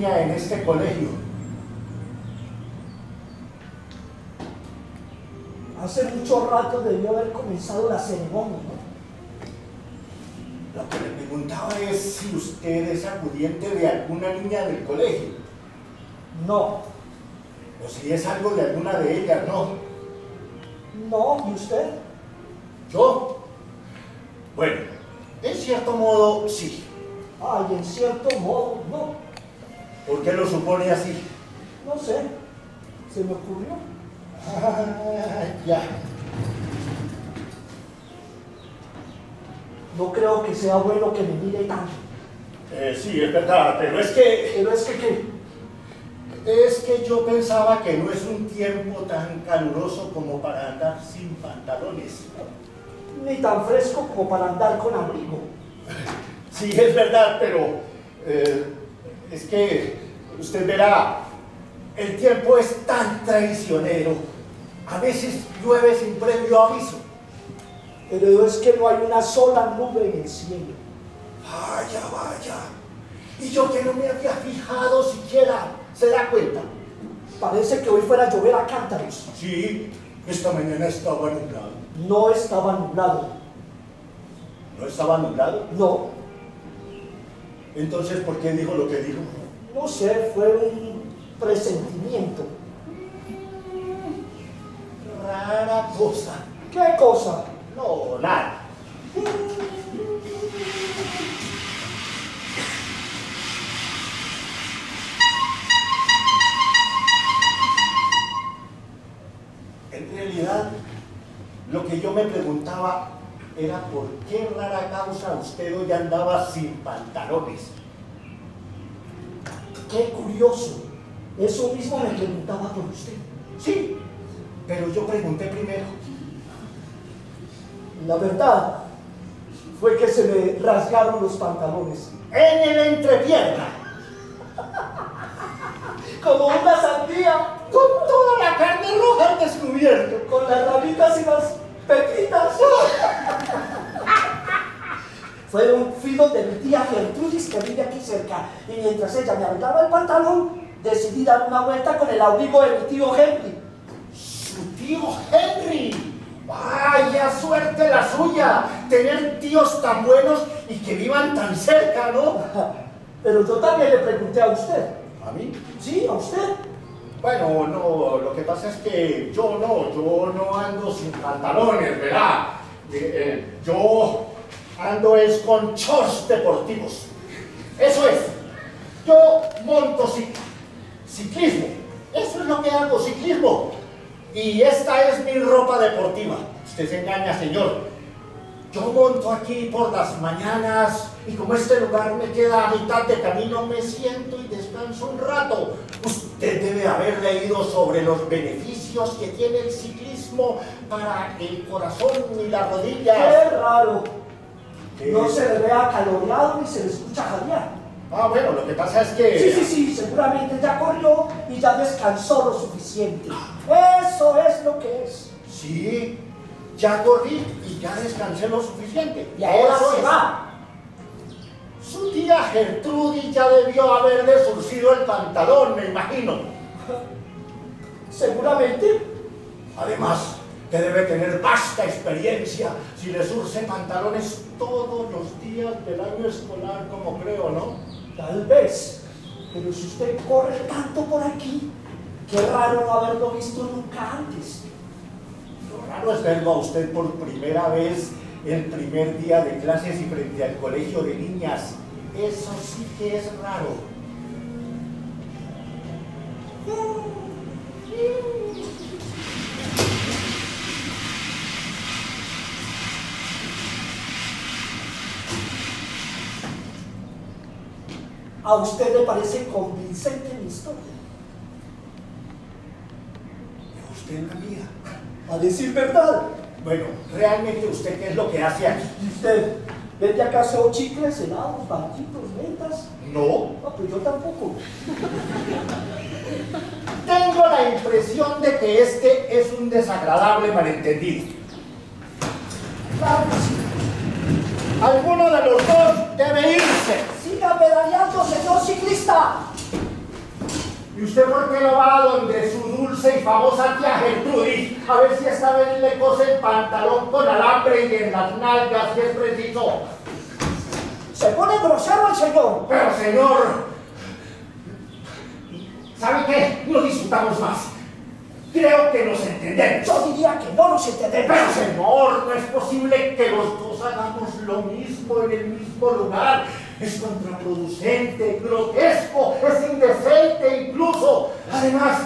niña en este colegio? Hace mucho rato debió haber comenzado la ceremonia. Lo que le preguntaba es si usted es acudiente de alguna niña del colegio, No, o si es algo de alguna de ellas, ¿no? no, ¿y usted? ¿Yo? Bueno, en cierto modo, sí. Ay, en cierto modo, no. ¿Por qué lo supone así? No sé, se me ocurrió. Ah, ya. No creo que sea bueno que me mire tanto. Eh, sí, es verdad, pero es que... Pero es que, ¿qué? Es que yo pensaba que no es un tiempo tan caluroso como para andar sin pantalones. Ni tan fresco como para andar con abrigo. Sí, es verdad, pero eh, es que usted verá, el tiempo es tan traicionero. A veces llueve sin previo aviso. Pero es que no hay una sola nube en el cielo. Vaya, vaya. Y yo que no me había fijado siquiera, ¿se da cuenta? Parece que hoy fuera a llover a cántaros. Sí, esta mañana estaba nublado. No estaba nublado. ¿No estaba nublado? No, Entonces, ¿por qué dijo lo que dijo? no sé, fue un presentimiento. Rara cosa. ¿Qué cosa? No, nada. En realidad, lo que yo me preguntaba era por qué rara causa usted hoy andaba sin pantalones. Qué curioso. Eso mismo me preguntaba por usted. Sí, pero yo pregunté primero. La verdad fue que se me rasgaron los pantalones. En el entrepierna, Como una sandía, con toda la carne roja descubierto. con las ramitas y las pepitas. Fueron filos de mi tía Gertrudis que vive aquí cerca. Y mientras ella me arreglaba el pantalón, decidí dar una vuelta con el abrigo de mi tío Henry. Su tío Henry. Vaya suerte la suya, tener tíos tan buenos y que vivan tan cerca, ¿no? Pero yo también le pregunté a usted. ¿A mí? Sí, a usted. Bueno, no, lo que pasa es que yo no, yo no ando sin pantalones, ¿verdad? Eh, yo ando es con shorts deportivos. Eso es. Yo monto cic- ciclismo. Eso es lo que hago, ciclismo. Y esta es mi ropa deportiva. Usted se engaña, señor. Yo monto aquí por las mañanas y como este lugar me queda a mitad de camino, me siento y descanso un rato. Usted debe haber leído sobre los beneficios que tiene el ciclismo para el corazón y las rodillas. Qué raro. ¿Qué? No se le ve acaloreado ni se le escucha jadear. Ah, bueno, lo que pasa es que... Sí, sí, sí, seguramente ya corrió y ya descansó lo suficiente. Eso es lo que es. Sí, ya corrí y ya descansé lo suficiente. Y ahora se va. Su tía Gertrudis ya debió haberle surcido el pantalón, me imagino. Seguramente. Además, que debe tener vasta experiencia si le surce pantalones todos los días del año escolar, como creo, ¿no? Tal vez. Pero si usted corre tanto por aquí, qué raro no haberlo visto nunca antes. Lo raro es verlo a usted por primera vez el primer día de clases y frente al colegio de niñas. Eso sí que es raro. ¿A usted le parece convincente mi historia? ¿Y usted la mía? A decir verdad. Bueno, realmente usted qué es lo que hace aquí? ¿Y usted vende acaso chicles, helados, banquitos, ventas? No. No, pues yo tampoco. Tengo la impresión de que este es un desagradable malentendido. Claro. Alguno de los dos debe irse. Siga pedaleando, señor ciclista. ¿Y usted por qué no va donde su dulce y famosa tía Gertrudis? A ver si esta vez le cose el pantalón con alambre y en las nalgas, si es preciso. Se pone grosero el señor. Pero señor, ¿sabe qué? No discutamos más. Creo que nos entendemos. Yo diría que no nos entendemos. Pero señor, no es posible que los dos hagamos lo mismo en el mismo lugar. Es contraproducente, grotesco, es indecente incluso. Además,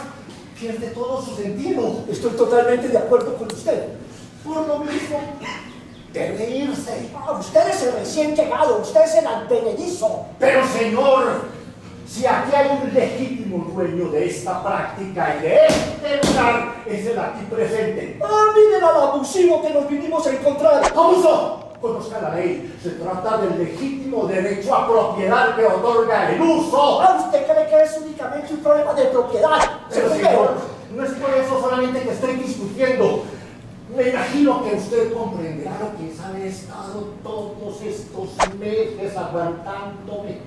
pierde todo su sentido. Estoy totalmente de acuerdo con usted. Por lo mismo, debe irse. Ah, usted es el recién llegado, usted es el antenedizo. Pero señor, si aquí hay un legítimo dueño de esta práctica y de este lugar, es el aquí presente. Ah, miren al abusivo que nos vinimos a encontrar. ¡Abuso! Conozca la ley. Se trata del legítimo derecho a propiedad que otorga el uso. Ah, ¿usted cree que es únicamente un problema de propiedad? Pero señor, no es por eso solamente que estoy discutiendo. Me imagino que usted comprenderá lo que es haber estado todos estos meses aguantándome.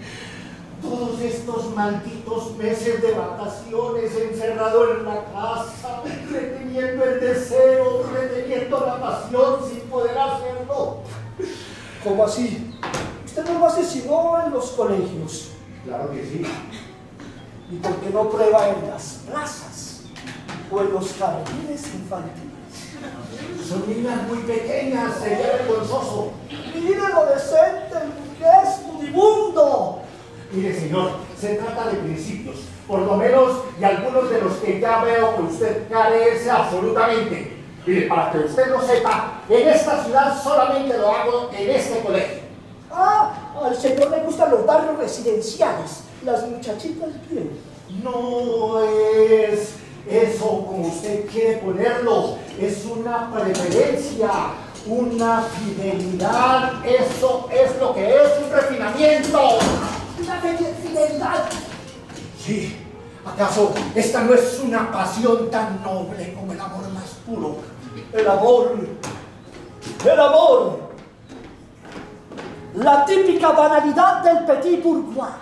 Todos estos malditos meses de vacaciones encerrado en la casa, reteniendo el deseo, reteniendo la pasión sin poder hacerlo. ¿Cómo así? Usted no lo asesinó en los colegios. Claro que sí. ¿Y por qué no prueba en las plazas o en los jardines infantiles? Son niñas muy pequeñas, sería vergonzoso. Mire lo decente que es moribundo. Mire, señor, se trata de principios, por lo menos, y algunos de los que ya veo que usted carece absolutamente. Mire, para que usted lo sepa, en esta ciudad solamente lo hago en este colegio. Ah, al señor le gustan los barrios residenciales. Las muchachitas bien. No es eso como usted quiere ponerlo, es una preferencia, una fidelidad, eso es lo que es un refinamiento. Una fidelidad. Sí, ¿acaso esta no es una pasión tan noble como el amor más puro? El amor. El amor. La típica banalidad del petit bourgeois.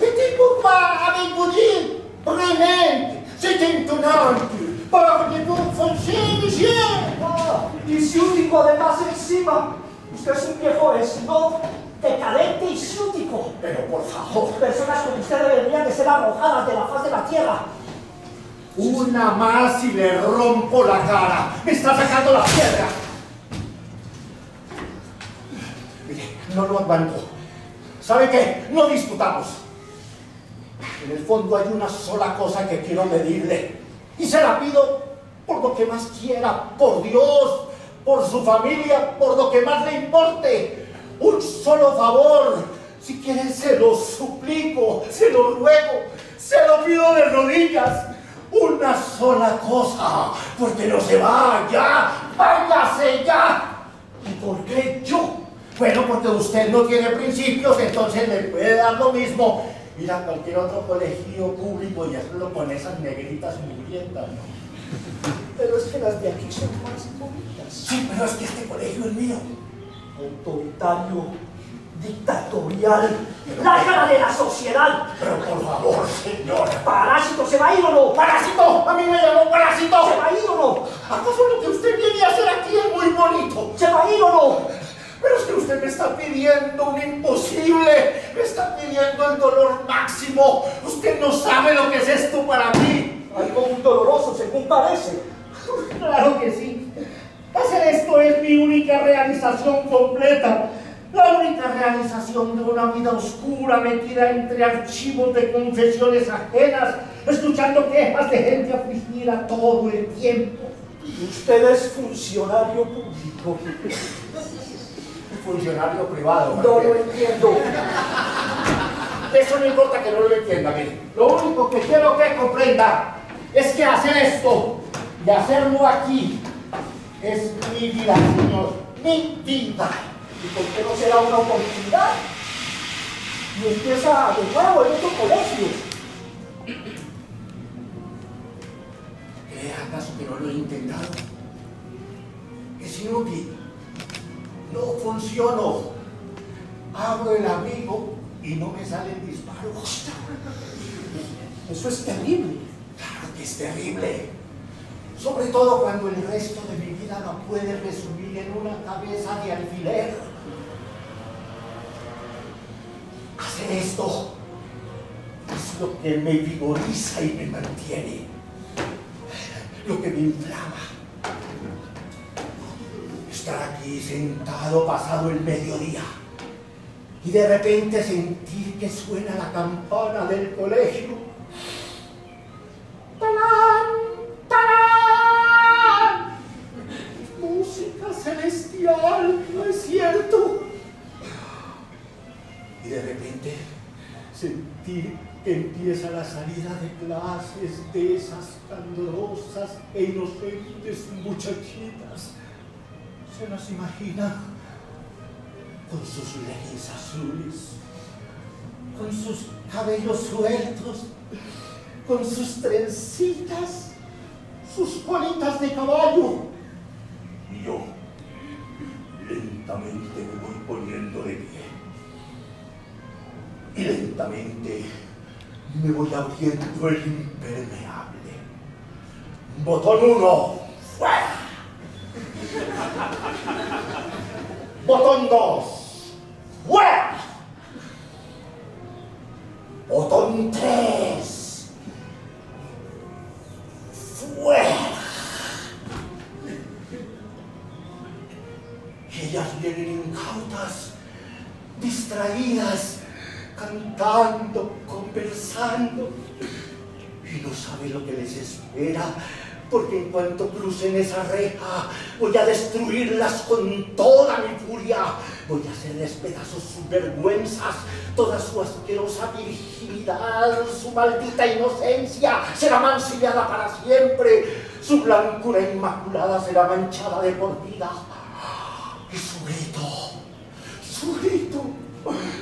Petit pourquoi avez-vous dit Vraiment, c'est étonnant. Parlez-vous français, monsieur Ah, y ciútico además encima. Usted es un viejo snob, decadente y ciútico. Pero por favor, Personas como usted deberían de ser arrojadas de la faz de la tierra. Una más y le rompo la cara. Me está sacando la piedra. Mire, no lo aguanto. ¿Sabe qué? No discutamos. En el fondo hay una sola cosa que quiero medirle. Y se la pido por lo que más quiera, por Dios, por su familia, por lo que más le importe. Un solo favor. Si quiere, se lo suplico, se lo ruego, se lo pido de rodillas. Una sola cosa, porque no se va ya, váyase ya. ¿Y por qué yo? Bueno, porque usted no tiene principios, entonces le puede dar lo mismo ir a cualquier otro colegio público y hacerlo con esas negritas mugrientas, ¿no? Pero es que las de aquí son más bonitas. Sí, pero es que este colegio es mío. Autoritario, dictatorial, lágara de la sociedad. Pero por favor, señora. Parásito, ¿se va a ir o no? ¡Parásito! ¡A mí me llamó parásito! ¿Se va a ir o no? ¿Acaso lo que usted viene a hacer aquí es muy bonito? ¿Se va a ir o no? Pero es que usted me está pidiendo un imposible, me está pidiendo el dolor máximo. Usted no sabe lo que es esto para mí. Algo muy doloroso, según parece. Claro que sí. Hacer esto es mi única realización completa. La única realización de una vida oscura metida entre archivos de confesiones ajenas, escuchando quejas de gente afligida todo el tiempo. Usted es funcionario público. Funcionario privado. No lo entiendo. Eso no importa que no lo entienda, mire. Lo único que quiero que comprenda es que hacer esto y hacerlo aquí es mi vida, señor. Mi vida. ¿Y por qué no será una oportunidad? Y empieza de nuevo en otro colegio. ¿Cree acaso que no lo he intentado? Es inútil. No funciono. Abro el abrigo y no me salen disparos. Eso es terrible. Claro que es terrible. Sobre todo cuando el resto de mi vida no puede resumir en una cabeza de alfiler. Hacer esto es lo que me vigoriza y me mantiene. Lo que me inflama. Estar aquí sentado pasado el mediodía y de repente sentir que suena la campana del colegio. ¡Talán! ¡Talán! Música celestial, ¿no es cierto? Y de repente sentir empieza la salida de clases de esas candorosas e inocentes muchachitas. ¿Se las imagina? con sus leggings azules, con sus cabellos sueltos, con sus trencitas, sus colitas de caballo. Y yo lentamente me voy poniendo de pie. Lentamente me voy abriendo el impermeable. Botón uno, fuera. Botón dos, ¡Fuera! Botón 3. ¡Fuera! Ellas vienen incautas, distraídas, cantando, conversando, y no sabe lo que les espera porque en cuanto crucen esa reja voy a destruirlas con toda mi furia. Voy a hacerles pedazos sus vergüenzas, toda su asquerosa virginidad, su maldita inocencia será mancillada para siempre. Su blancura inmaculada será manchada de por vida. Y su grito, su grito,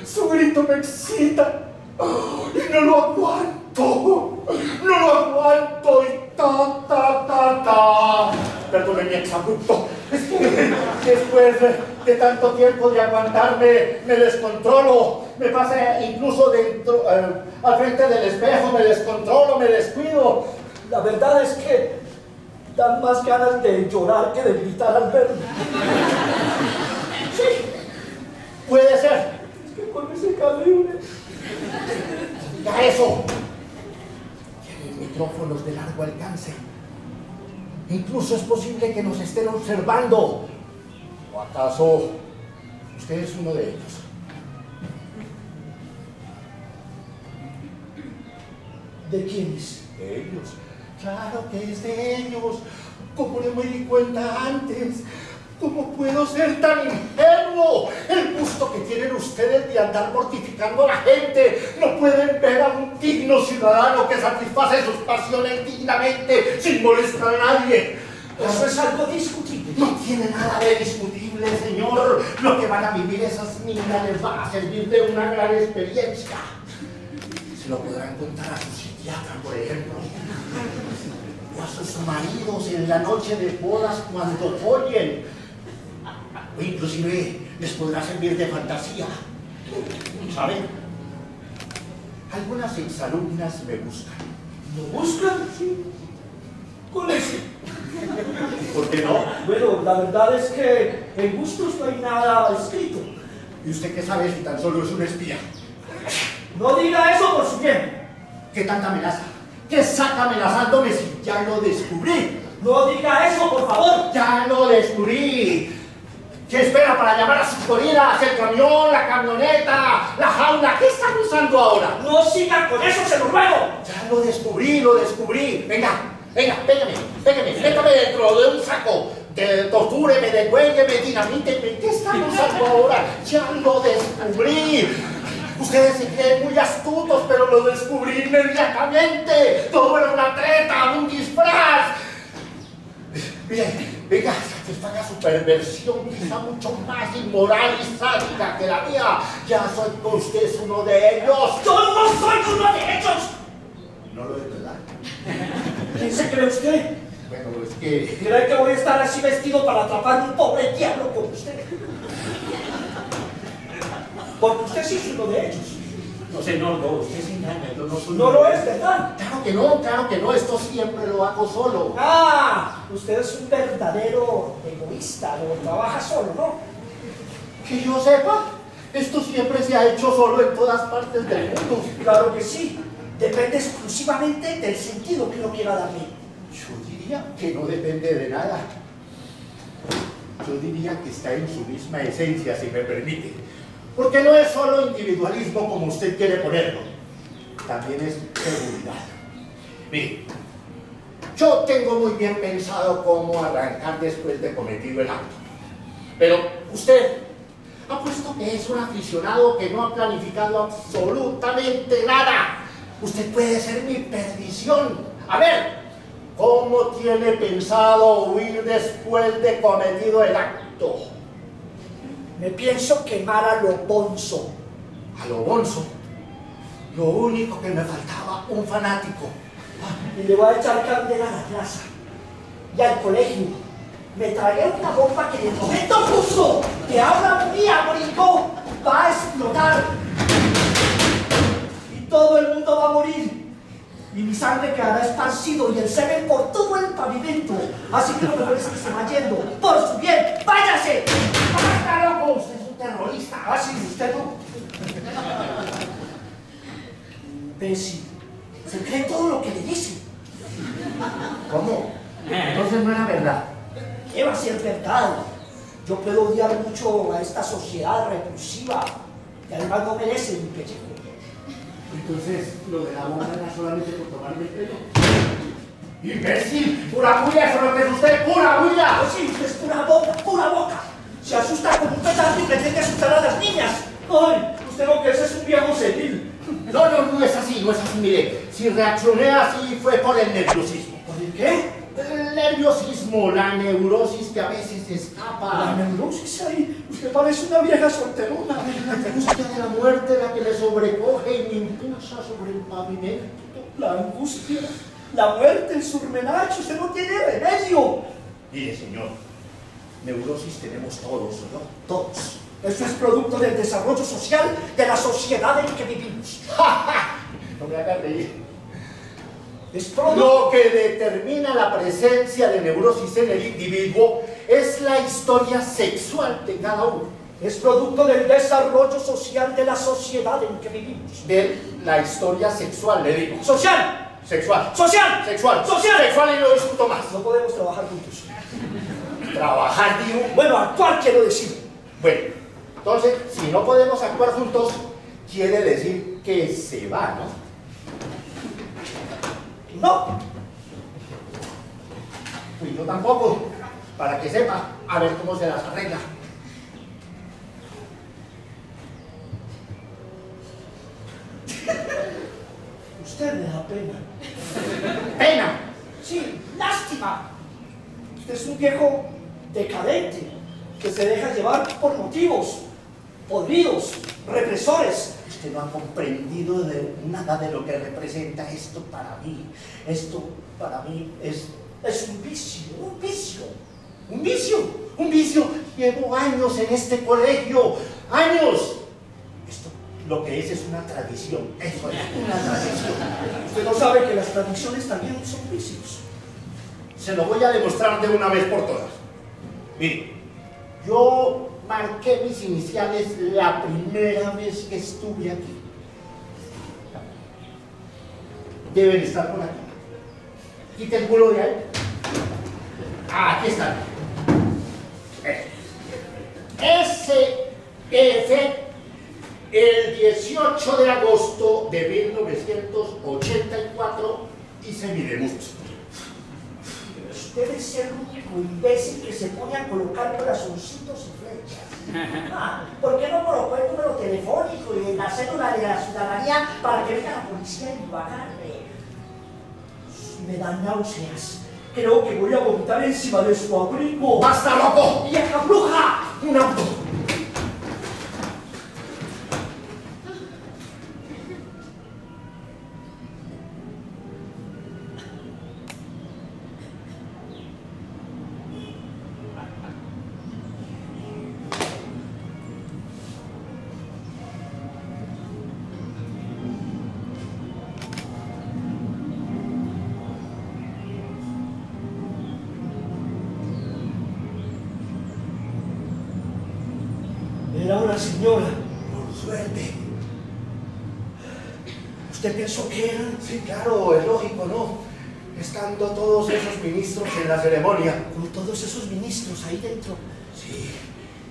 su grito me excita y no lo aguanto, no lo aguanto y ta, ta, ta, ta. Perdone mi exabrupto, es que después de, tanto tiempo de aguantarme me descontrolo, me pasa incluso dentro, eh, al frente del espejo, me descontrolo, me descuido. La verdad es que dan más ganas de llorar que de gritar al verme. Sí, puede ser. Es que con ese calibre Diga eso. Tienen micrófonos de largo alcance. Incluso es posible que nos estén observando. ¿O acaso usted es uno de ellos? ¿De quiénes? De ellos. Claro que es de ellos. Como no me di cuenta antes. ¿Cómo puedo ser tan ingenuo? El gusto que tienen ustedes de andar mortificando a la gente. No pueden ver a un digno ciudadano que satisface sus pasiones dignamente sin molestar a nadie. Eso es algo discutible. No tiene nada de discutible, señor. Lo que van a vivir esas niñas les va a servir de una gran experiencia. Se lo podrán contar a su psiquiatra, por ejemplo. O a sus maridos en la noche de bodas cuando oyen o inclusive les podrá servir de fantasía. ¿Saben? Algunas exalumnas me buscan. ¿Lo buscan? Sí. ¿Con ese? ¿Por qué no? Bueno, la verdad es que en gustos no hay nada escrito. ¿Y usted qué sabe si tan solo es un espía? No diga eso por su bien. ¿Qué tanta amenaza? ¿Qué saca amenazándome si ya lo descubrí? No diga eso, por favor. Ya lo descubrí. ¿Qué espera para llamar a sus gorilas? ¿El camión, la camioneta, la jaula? ¿Qué están usando ahora? No siga con eso, se lo ruego. Ya lo descubrí, lo descubrí. Venga, venga, pégame, pégame, métame dentro de un saco. De, tortúreme, degüélleme, dinamíteme. ¿Qué están usando ahora? Ya lo descubrí. Ustedes se creen muy astutos, pero lo descubrí inmediatamente. Todo era una treta, un disfraz. Bien, venga, satisfaga su perversión, quizá mucho más inmoral y sádica que la mía. Ya soy usted uno de ellos. ¡Yo no soy uno de ellos! No lo es verdad. ¿Quién se cree usted? Bueno, es que. ¿Cree que voy a estar así vestido para atrapar un pobre diablo como usted? Porque usted sí es uno de ellos. No, señor, no, usted se engaña, yo no soy... No lo es, ¿verdad? Claro que no, claro que no, esto siempre lo hago solo. Ah, usted es un verdadero egoísta, o trabaja solo, ¿no? Que yo sepa, esto siempre se ha hecho solo en todas partes del mundo. Claro que sí. Depende exclusivamente del sentido que uno quiera darle. Yo diría que no depende de nada. Yo diría que está en su misma esencia, si me permite. Porque no es solo individualismo como usted quiere ponerlo. También es seguridad. Mire, yo tengo muy bien pensado cómo arrancar después de cometido el acto. Pero usted ha puesto que es un aficionado que no ha planificado absolutamente nada. Usted puede ser mi perdición. A ver, ¿cómo tiene pensado huir después de cometido el acto? Me pienso quemar a lo bonzo. A lo bonzo. Lo único que me faltaba, un fanático. Y le voy a echar candela a la plaza. Y al colegio. Me tragué una bomba que en el momento justo que ahora un día brincó, va a explotar. Y todo el mundo va a morir. Y mi sangre quedará esparcido y el semen por todo el pavimento. Así que lo mejor es que se va yendo. Por su bien, váyase. ¡Está loco! Usted es un terrorista. Ah, sí, usted no. Imbécil. Se cree todo lo que le dicen. ¿Cómo? Entonces no era verdad. ¿Qué va a ser verdad? Yo puedo odiar mucho a esta sociedad repulsiva y además no merece mi pellejo. Entonces, lo de la bomba era solamente por tomarme el pelo. ¡Imbécil! ¡Pura bulla! ¡Eso no es usted! ¡Pura bulla! Pues sí, es pura boca, pura boca. Se asusta con un petardo y pretende asustar a las niñas. ¡Ay! Usted lo que es es un viejo senil. No, no, no es así, no es así. Mire, si reaccioné así fue por el nerviosismo. ¿Por el qué? Nerviosismo, la neurosis que a veces La escapa. neurosis ahí. Usted parece una vieja solterona. La angustia de la muerte la que me sobrecoge y me impulsa sobre el pavimento. La angustia, la muerte, el surmenacho. Usted no tiene remedio. Mire, señor, neurosis tenemos todos, ¿no? Todos. Esto es producto del desarrollo social de la sociedad en que vivimos. No me haga reír. Lo que determina la presencia de neurosis en el individuo es la historia sexual de cada uno. Es producto del desarrollo social de la sociedad en que vivimos. De la historia sexual, le digo. ¡Social! Sexual. ¡Social! Sexual. ¡Social! Sexual y no discuto más. No podemos trabajar juntos. Trabajar, digo. Bueno, actuar quiero decir. Bueno, entonces, si no podemos actuar juntos, quiere decir que se va, ¿no? No. Pues yo tampoco, para que sepa, a ver cómo se las arregla. Usted me da pena. ¡Pena! Sí, lástima. Usted es un viejo decadente que se deja llevar por motivos podridos, represores. Usted no ha comprendido de nada de lo que representa esto para mí. Esto para mí es, Es un vicio, un vicio. un vicio, un vicio. Llevo años en este colegio, años. Esto lo que es es una tradición, eso es una tradición. Usted no sabe que las tradiciones también son vicios. Se lo voy a demostrar de una vez por todas. Mire, yo marqué mis iniciales la primera vez que estuve aquí. Deben estar por aquí. Quita el culo de ahí. Ah, aquí están. SF, el 18 de agosto de 1984, hice mi debut. Usted es el único imbécil que se pone a colocar corazoncitos. Ah, ¿Por qué no colocó el número telefónico y la cédula de la ciudadanía para que venga la policía y lo agarre? Me dan náuseas. Creo que voy a vomitar encima de su abrigo. ¡Basta, loco! ¡Vieja bruja! ¡Un ¿Usted pensó que era? Sí, claro, es lógico, ¿no? Estando todos esos ministros en la ceremonia. Con todos esos ministros ahí dentro. Sí,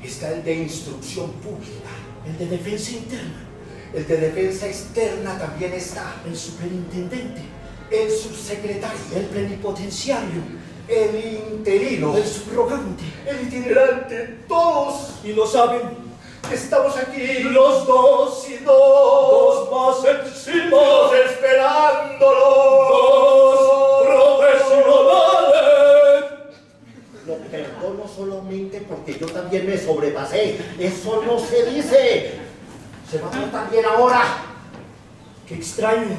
está el de instrucción pública. El de defensa interna. El de defensa externa también está. El superintendente. El subsecretario. El plenipotenciario. El interino. El subrogante. El itinerante. Todos. Y lo saben. Estamos aquí los dos y dos. Dos más encima. Dos esperándolo. Dos profesionales. Lo perdono solamente porque yo también me sobrepasé. Eso no se dice. Se va a portar bien ahora. Qué extraño.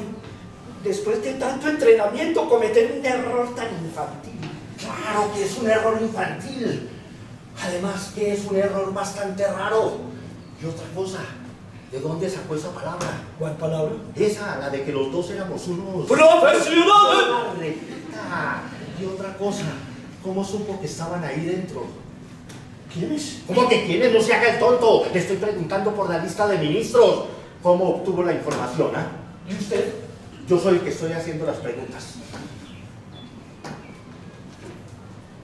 Después de tanto entrenamiento cometer un error tan infantil. Claro que es un error infantil. Además que es un error bastante raro. Y otra cosa, ¿de dónde sacó esa palabra? ¿Cuál palabra? Esa, la de que los dos éramos unos... ¡Profesionales! Y otra cosa, ¿cómo supo que estaban ahí dentro? ¿Quiénes? ¿Cómo que quiénes? No se haga el tonto. Le estoy preguntando por la lista de ministros. ¿Cómo obtuvo la información, ah? ¿Y usted? Yo soy el que estoy haciendo las preguntas.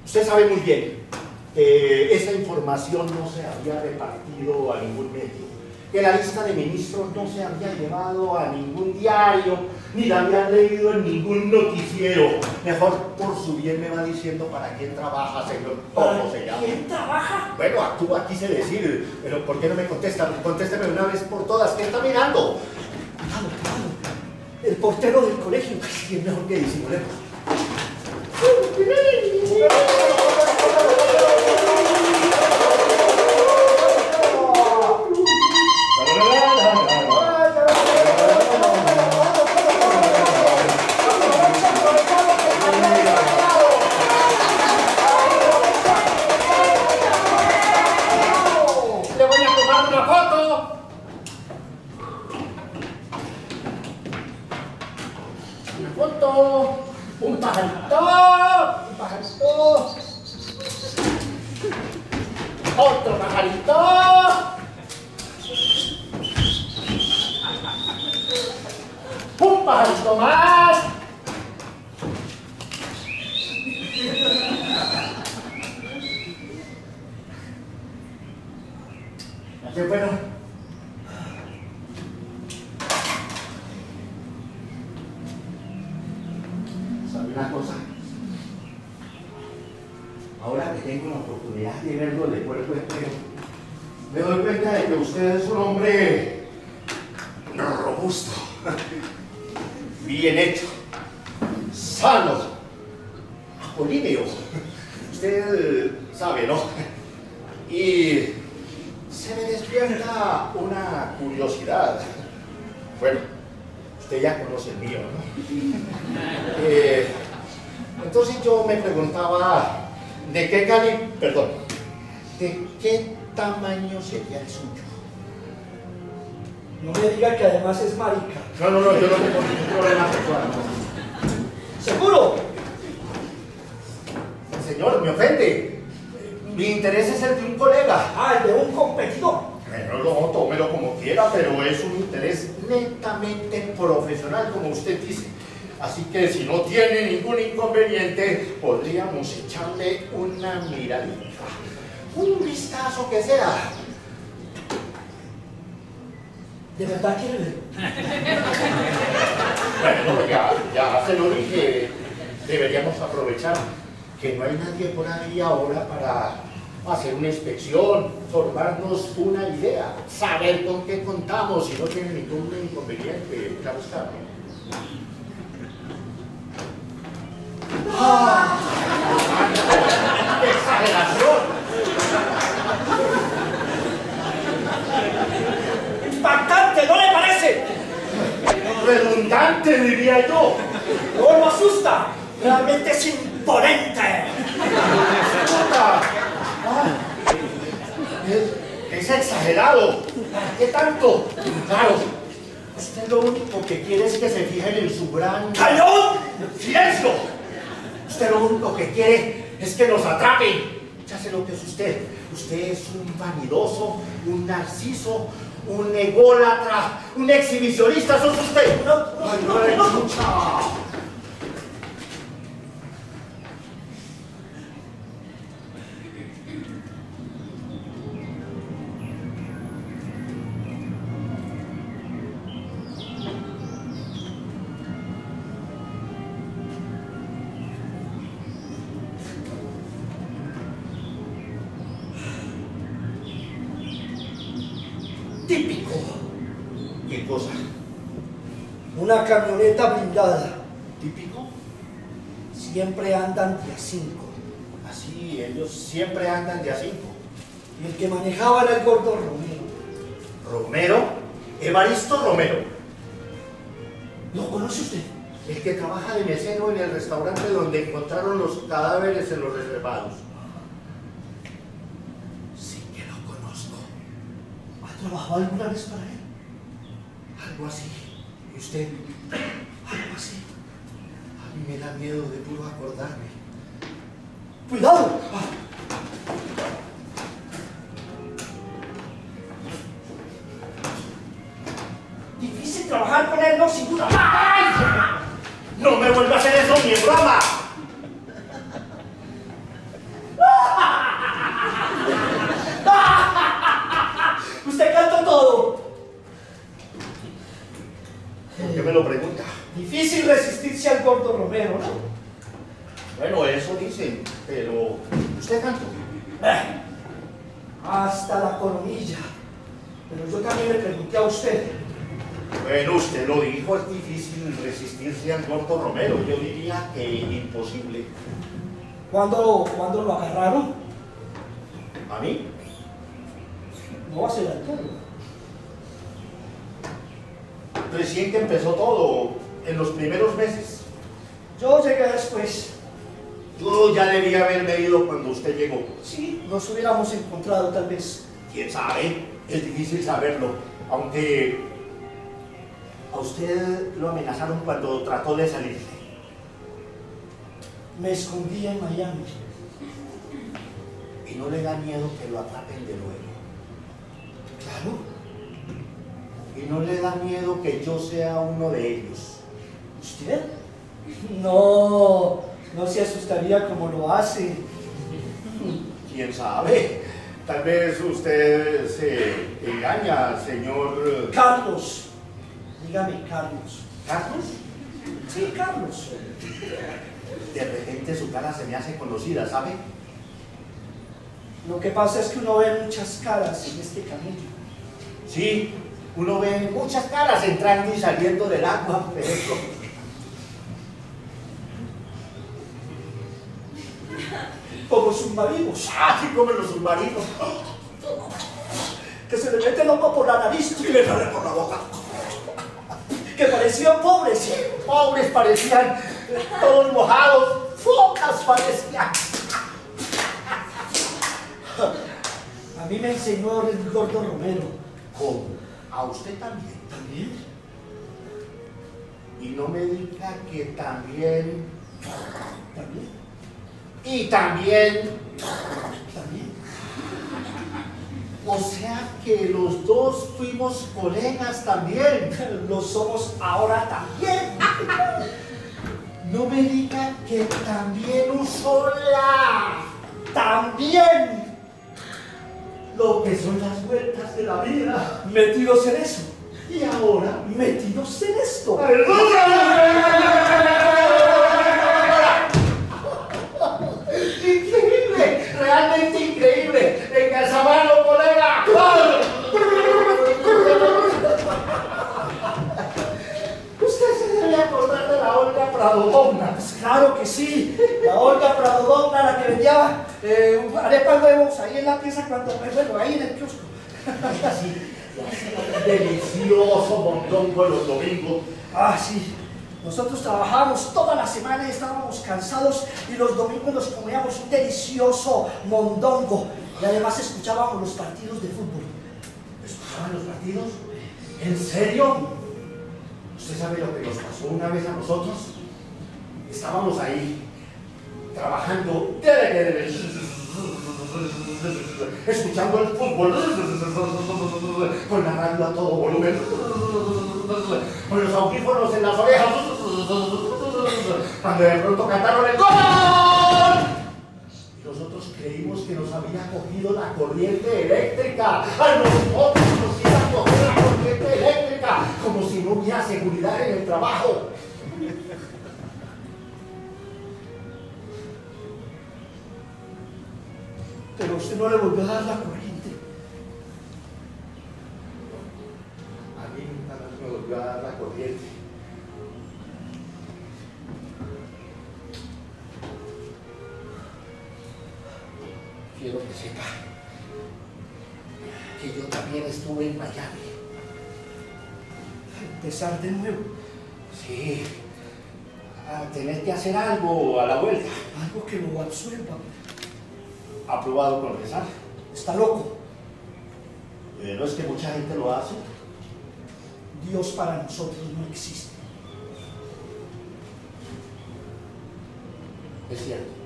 Usted sabe muy bien que esa información no se había repartido a ningún medio, que la lista de ministros no se había llevado a ningún diario, ni la habían leído en ningún noticiero. Mejor por su bien me va diciendo para quién trabaja, señor. ¿Cómo se llama? ¿Quién trabaja? Bueno, actúa, quise decir, pero ¿por qué no me contesta? Contésteme una vez por todas, ¿qué está mirando? El portero del colegio. Es mejor que disimulemos. Foto. Un pajarito. Un pajarito. Otro pajarito. Un pajarito más. Qué bueno. Sería el suyo? No me diga que además es marica. No, no, no, yo no tengo ningún problema sexual. ¿Seguro? Señor, me ofende. Mi interés es el de un colega. Ah, el de un competidor. Bueno, no, tómelo como quiera, pero es un interés netamente profesional, como usted dice. Así que si no tiene ningún inconveniente, podríamos echarle una miradita. Un vistazo que sea. ¿De verdad quiere ver? Bueno, ya, ya se lo dije. Deberíamos aprovechar que no hay nadie por ahí ahora para hacer una inspección, formarnos una idea, saber con qué contamos y no tiene ningún inconveniente. Claro está. ¡Ah! ¡Qué exageración! ¡Impactante! ¿No le parece? Redundante, diría yo. ¡No lo asusta! Realmente es imponente. Ah, es, exagerado. ¿Para qué tanto? Claro. Usted lo único que quiere es que se fijen en su gran... ¡Callón! ¡Silencio! Usted lo único que quiere es que nos atrapen. Ya lo que es usted. Usted es un vanidoso, un narciso, un ególatra, un exhibicionista. ¿Sos usted? No, no, Ay, no, no, no. ¿Típico? Siempre andan día 5. Así, ellos siempre andan de a cinco. Y el que manejaba era el gordo Romero. Romero, Evaristo Romero, ¿Lo conoce usted? el que trabaja de mesero en el restaurante donde encontraron los cadáveres en los reservados. Sí que lo conozco. ¿Ha trabajado alguna vez para él? Algo así. ¿Y usted? Algo así. A mí me da miedo de puro acordarme. ¡Cuidado! Difícil trabajar con él, no, sin duda. ¡No me vuelva a hacer eso ni en broma! Usted canta todo. ¿Por qué me lo pregunta? Difícil resistirse al gordo Romero, ¿no? Bueno, eso dicen, pero usted. Eh, Hasta la coronilla. Pero yo también le pregunté a usted. Bueno, usted lo dijo, es difícil resistirse al gordo Romero. Yo diría que imposible. ¿Cuándo, ¿cuándo lo agarraron? ¿A mí? No va a ser al pueblo. Recién que empezó todo, en los primeros meses. Yo llegué después. Yo ya debía haberme ido cuando usted llegó. Sí, nos hubiéramos encontrado tal vez. ¿Quién sabe? Es difícil saberlo. Aunque a usted lo amenazaron cuando trató de salir. Me escondí en Miami. Y no le da miedo que lo atrapen de nuevo. Claro. Y no le da miedo que yo sea uno de ellos. ¿Usted? No, no se asustaría como lo hace. ¿Quién sabe? Tal vez usted se engaña, señor Carlos. Dígame, Carlos. Carlos. Sí, Carlos. De repente su cara se me hace conocida, ¿sabe? Lo que pasa es que uno ve muchas caras en este camello. Sí, uno ve muchas caras entrando y saliendo del agua, pero Como submarinos. así como los submarinos. Que se le mete el hongo por la nariz Y le sale por la boca. que parecían pobres. Pobres parecían, todos mojados, focas parecían. A mí me enseñó el gordo Romero. ¿Cómo? A usted también. ¿También? Y no me diga que también. ¿También? Y también. ¿También? O sea que los dos fuimos colegas también. Lo somos ahora también. No me diga que también usó la. También Lo que son las vueltas de la vida. metidos en eso. Y ahora. Metidos en esto. Increíble, realmente increíble. Venga esa mano, colega. Usted se debe acordar de la Olga Pradodonna. Pues claro que sí. La Olga Pradodonna, la que vendía eh, arepas nuevos ahí en la pieza cuando, bueno, ahí en el kiosco. Así, delicioso mondongo los domingos. Ah, sí. Nosotros trabajábamos toda la semana y estábamos cansados y los domingos nos comíamos un delicioso mondongo. Y además escuchábamos los partidos de fútbol. ¿Escuchaban los partidos? ¿En serio? ¿Usted sabe lo que nos pasó una vez a nosotros? Estábamos ahí, trabajando. escuchando el fútbol, con la radio a todo volumen, con los audífonos en las orejas, cuando de pronto cantaron el gol. Nosotros creímos que nos había cogido la corriente eléctrica. A nosotros nos iba a coger la corriente eléctrica, como si no hubiera seguridad en el trabajo. Pero usted no le volvió a dar la corriente. A mí nunca me volvió a dar la corriente. Quiero que sepa que yo también estuve en Miami. Empezar de nuevo. Sí, a tener que hacer algo a la vuelta. Algo que lo absuelva. Aprobado con rezar. Está loco. Eh, ¿No es que mucha gente lo hace? Dios para nosotros no existe. Es cierto.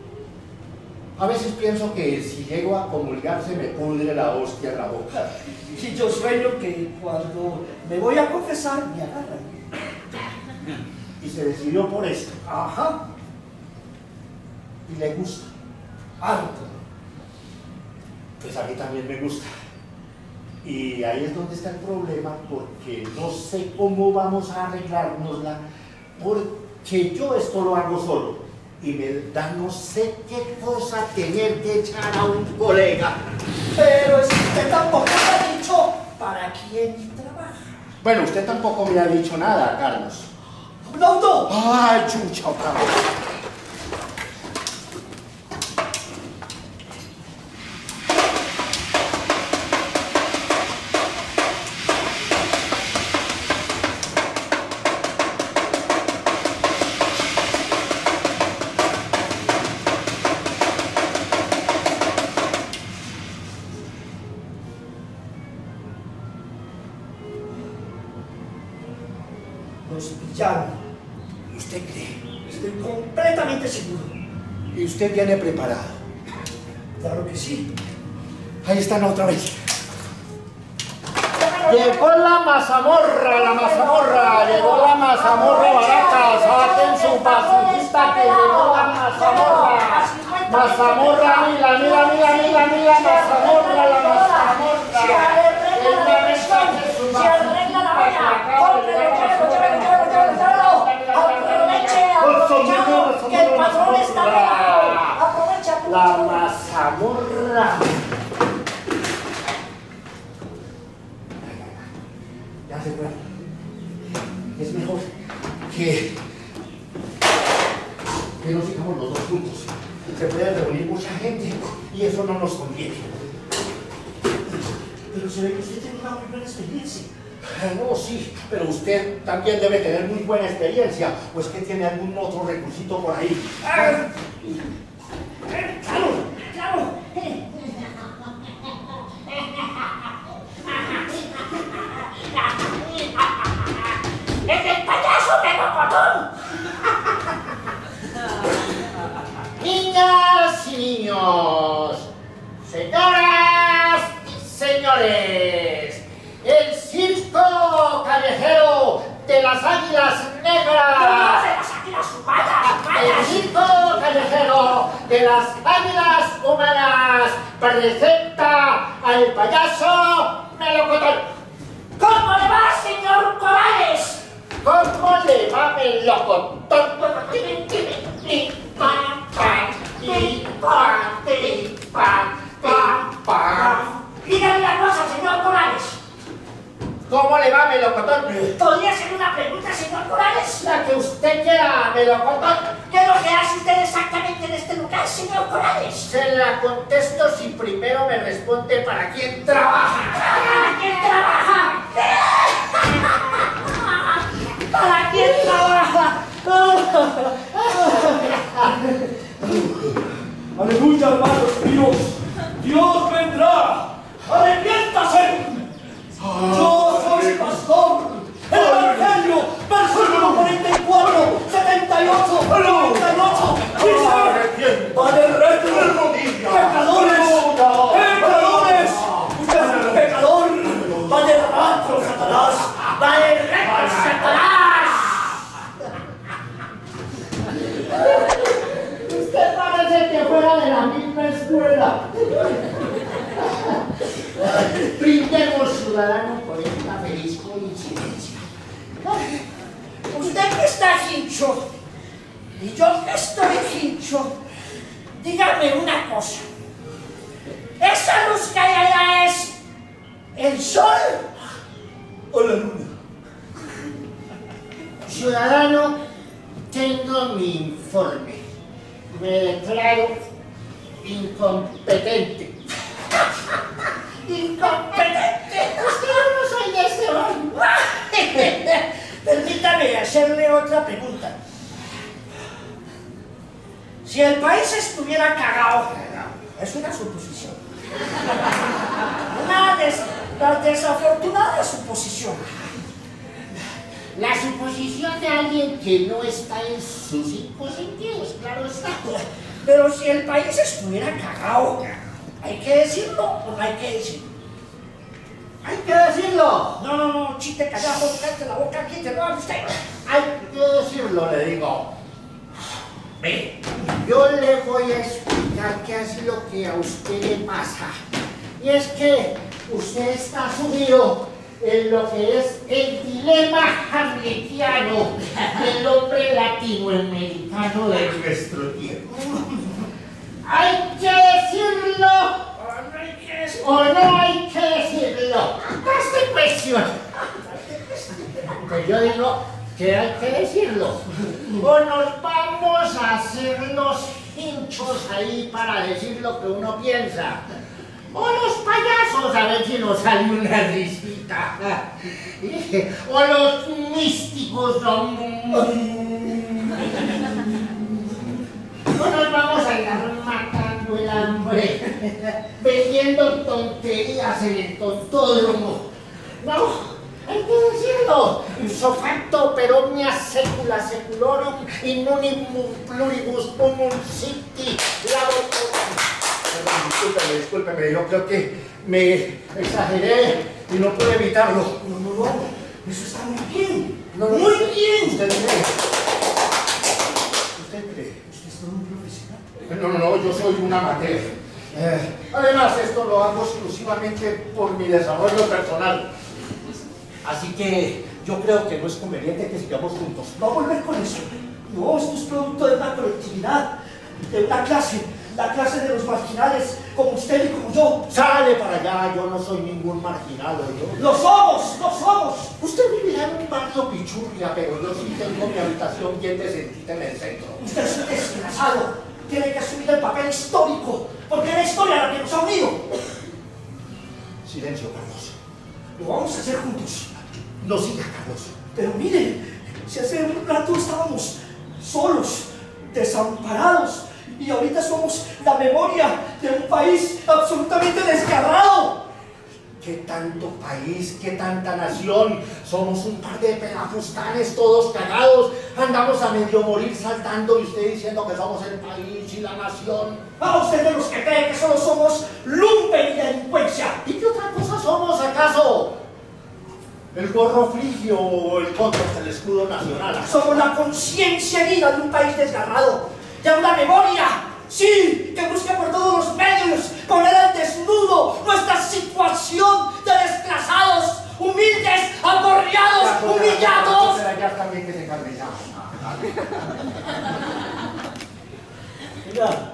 A veces pienso que si llego a comulgar se me pudre la hostia en la boca. Y yo sueño que cuando me voy a confesar me agarran. Y se decidió por esto. Ajá. Y le gusta. Harto. Pues a mí también me gusta. Y ahí es donde está el problema, porque no sé cómo vamos a arreglárnosla, porque yo esto lo hago solo. Y me da no sé qué cosa tener que echar a un colega. Pero usted tampoco me ha dicho para quién trabaja. Bueno, usted tampoco me ha dicho nada, Carlos. No, no. Ay, chucha, otra vez. Las águilas humanas presenta al payaso melocotón. ¿Cómo le va, señor Corales? ¿Cómo le va melocotón una cosa, señor Corales. ¿Cómo le va melocotón? ¿Podría hacer una pregunta, señor Corales? La que usted quiera, melocotón. ¿Qué es lo que hace usted exactamente en este lugar, señor Corales? Se la contesto si primero me responde para quién trabaja. ¿Para quién trabaja? ¿Para quién trabaja? Aleluya, hermanos míos. Dios vendrá. Arrepiéntase. Yo Dios y pastor. El Evangelio, versículo 44, 78, 98, dice, Padre reto, pecadores, pecadores, usted es un pecador, vaya rato, Satanás, vaya recto, Satanás. Usted parece que fuera de la misma escuela. Brindemos ciudadano por él. Usted que está hincho y yo que estoy hincho, dígame una cosa. ¿Esa luz que hay allá es el sol o la luna? Ciudadano, tengo mi informe. Me declaro incompetente. ¡Incompetente! Usted no soy de este barrio. Permítame hacerle otra pregunta. Si el país estuviera cagado, es una suposición. Una des- desafortunada suposición. La suposición de alguien que no está en sus cinco sentidos, claro está. Pero si el país estuviera cagado, ¿hay que decirlo o no hay que decirlo? Hay que decirlo. No, no, no, chiste callado, cállate la boca, aquí te usted. Hay que decirlo, le digo. Ve, yo le voy a explicar qué es lo que a usted le pasa. Y es que usted está subido en lo que es el dilema hamletiano del hombre latinoamericano de nuestro tiempo. Hay que decirlo Ah, no hay que decirlo. o no hay que decirlo. Basta cuestión. Pues yo digo que hay que decirlo. O nos vamos a hacer los hinchos ahí para decir lo que uno piensa. O los payasos a ver si nos sale una risita. O los místicos. No nos vamos a ir matando el hambre, vendiendo tonterías en el tontódromo. No, hay que decirlo. So facto per omnia secula seculorum in unimum pluribus unum laboratorium. Perdón, discúlpeme, discúlpeme, yo creo que me exageré y no pude evitarlo. No, no, no, eso está muy bien. No, no, muy usted- bien. ¿Usted cree? ¿Usted cree? Usted es todo un profesional. No, no, no, yo soy un amateur. Eh, además, esto lo hago exclusivamente por mi desarrollo personal. Así que yo creo que no es conveniente que sigamos juntos. No volver con eso. No, esto es producto de una colectividad, de una clase, la clase de los marginales, como usted y como yo. Sale para allá, yo no soy ningún marginal, yo. ¡Lo somos! ¡Lo somos! Usted vivirá en un barrio pichurria, pero yo sí tengo mi habitación bien decentita en el centro. Usted es un desgraciado. Tiene que asumir el papel histórico, porque la historia la que nos ha unido. Silencio, Carlos. Lo vamos a hacer juntos. No siga, Carlos. Pero mire, si hace un rato estábamos solos, desamparados, y ahorita somos la memoria de un país absolutamente desgarrado. ¿Qué tanto país, qué tanta nación? Somos un par de pelafustanes todos cagados. Andamos a medio morir saltando y usted diciendo que somos el país y la nación. A usted de los que creen que solo somos lumpen y delincuencia. ¿Y qué otra cosa somos acaso? ¿El gorro frigio o el contra del escudo nacional? Somos la conciencia herida de un país desgarrado, de una memoria, sí, que busca por todos los medios poner al desnudo nuestra situación de desplazados, humildes, aporreados, humillados. Se calme ya. Oiga,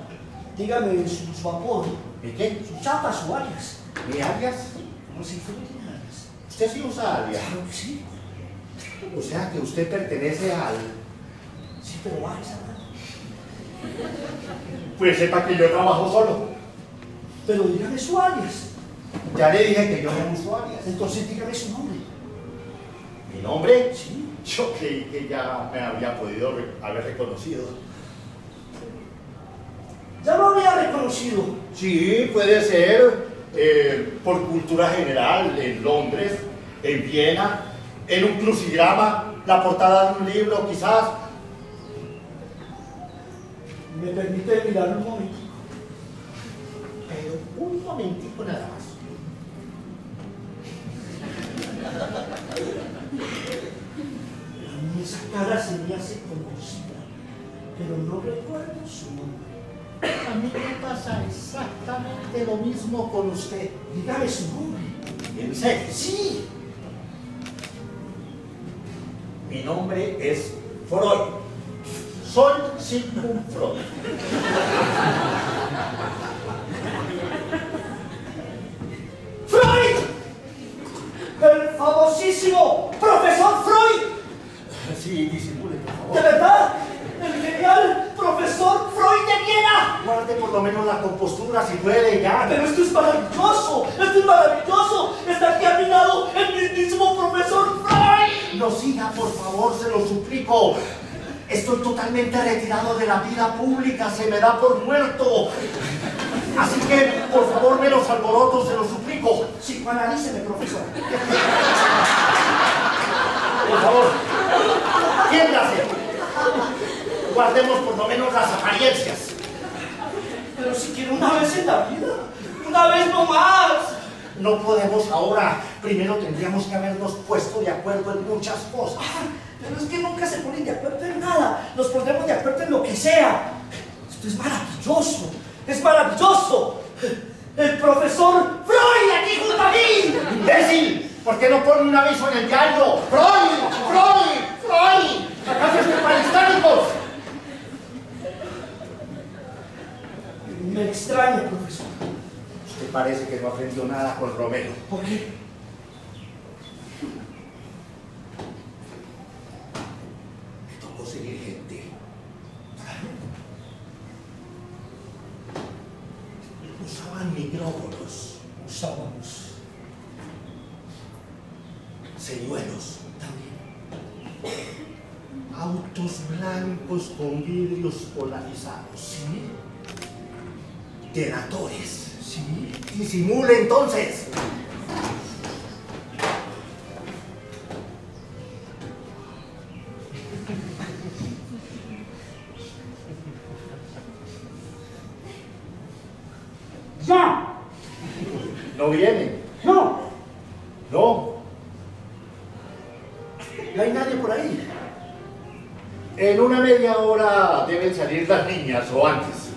dígame su, su apodo, ¿Y qué? su chapa, su alias. ¿Y alias? ¿Cómo se usted no tiene alias? ¿Usted sí usa alias? Claro que sí, O sea que usted pertenece al... sí, pero hermano. Pues sepa que yo trabajo solo. Pero dígame su alias. Ya le dije que yo no uso alias. Entonces dígame su nombre. ¿Mi nombre? Sí. Yo creí que ya me había podido haber reconocido. Ya lo había reconocido. Sí, puede ser eh, por cultura general en Londres, en Viena, en un crucigrama, la portada de un libro quizás. ¿Me permite mirar un momentico? Pero un momentico nada más. A mí esa cara se me hace conocida, pero no recuerdo su nombre. a mí me pasa exactamente lo mismo con usted. Dígame su nombre. ¿En serio? Sí. Mi nombre es Freud. Soy Sigmund Freud. ¡Freud! El famosísimo profesor Freud. Sí, disimule, por ¿De favor. verdad? El genial profesor Freud de Viena. Guarde por lo menos la compostura si puede ya. Pero esto es maravilloso. Esto es maravilloso. Está aquí a mi lado el mismísimo profesor Freud. No siga, por favor, se lo suplico. Estoy totalmente retirado de la vida pública, se me da por muerto. Así que, por favor, menos alborotos, se lo suplico. Psicoanalíceme, profesor. Por favor, tiéndase. Guardemos por lo menos las apariencias. Pero si quiero una vez en la vida. Una vez no más. No podemos ahora. Primero tendríamos que habernos puesto de acuerdo en muchas cosas. Pero es que nunca se ponen de acuerdo en nada. Nos pondremos de acuerdo en lo que sea. Esto es maravilloso. Es maravilloso. El profesor Freud aquí junto a mí. ¡Imbécil! ¿Por qué no pone un aviso en el diario? ¡Freud! ¡Freud! ¡Freud! ¿Acaso es para históricos? Me extraña, profesor. Usted parece que no aprendió nada con Romero. ¿Por qué? Me tocó seguir gente. Usaban micrófonos, Usábamos señuelos, también. autos blancos con vidrios polarizados, Sí, delatores. sí. Disimule entonces. No vienen. ¡No! No. No hay nadie por ahí. En una media hora deben salir las niñas o antes.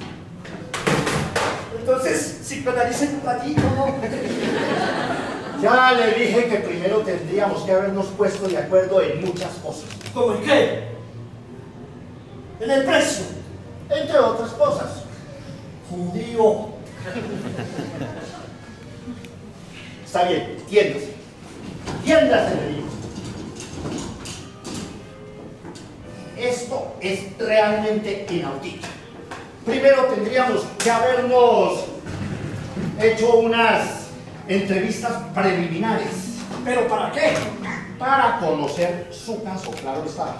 Entonces, psicoanalicen un ratito. Ya le dije que primero tendríamos que habernos puesto de acuerdo en muchas cosas. ¿Cómo en qué? En el precio. Entre otras cosas. Judío. Está bien, tiéndase. Tiéndase, le digo. Esto es realmente inaudito. Primero tendríamos que habernos hecho unas entrevistas preliminares ¿Pero para qué? para conocer su caso, claro está.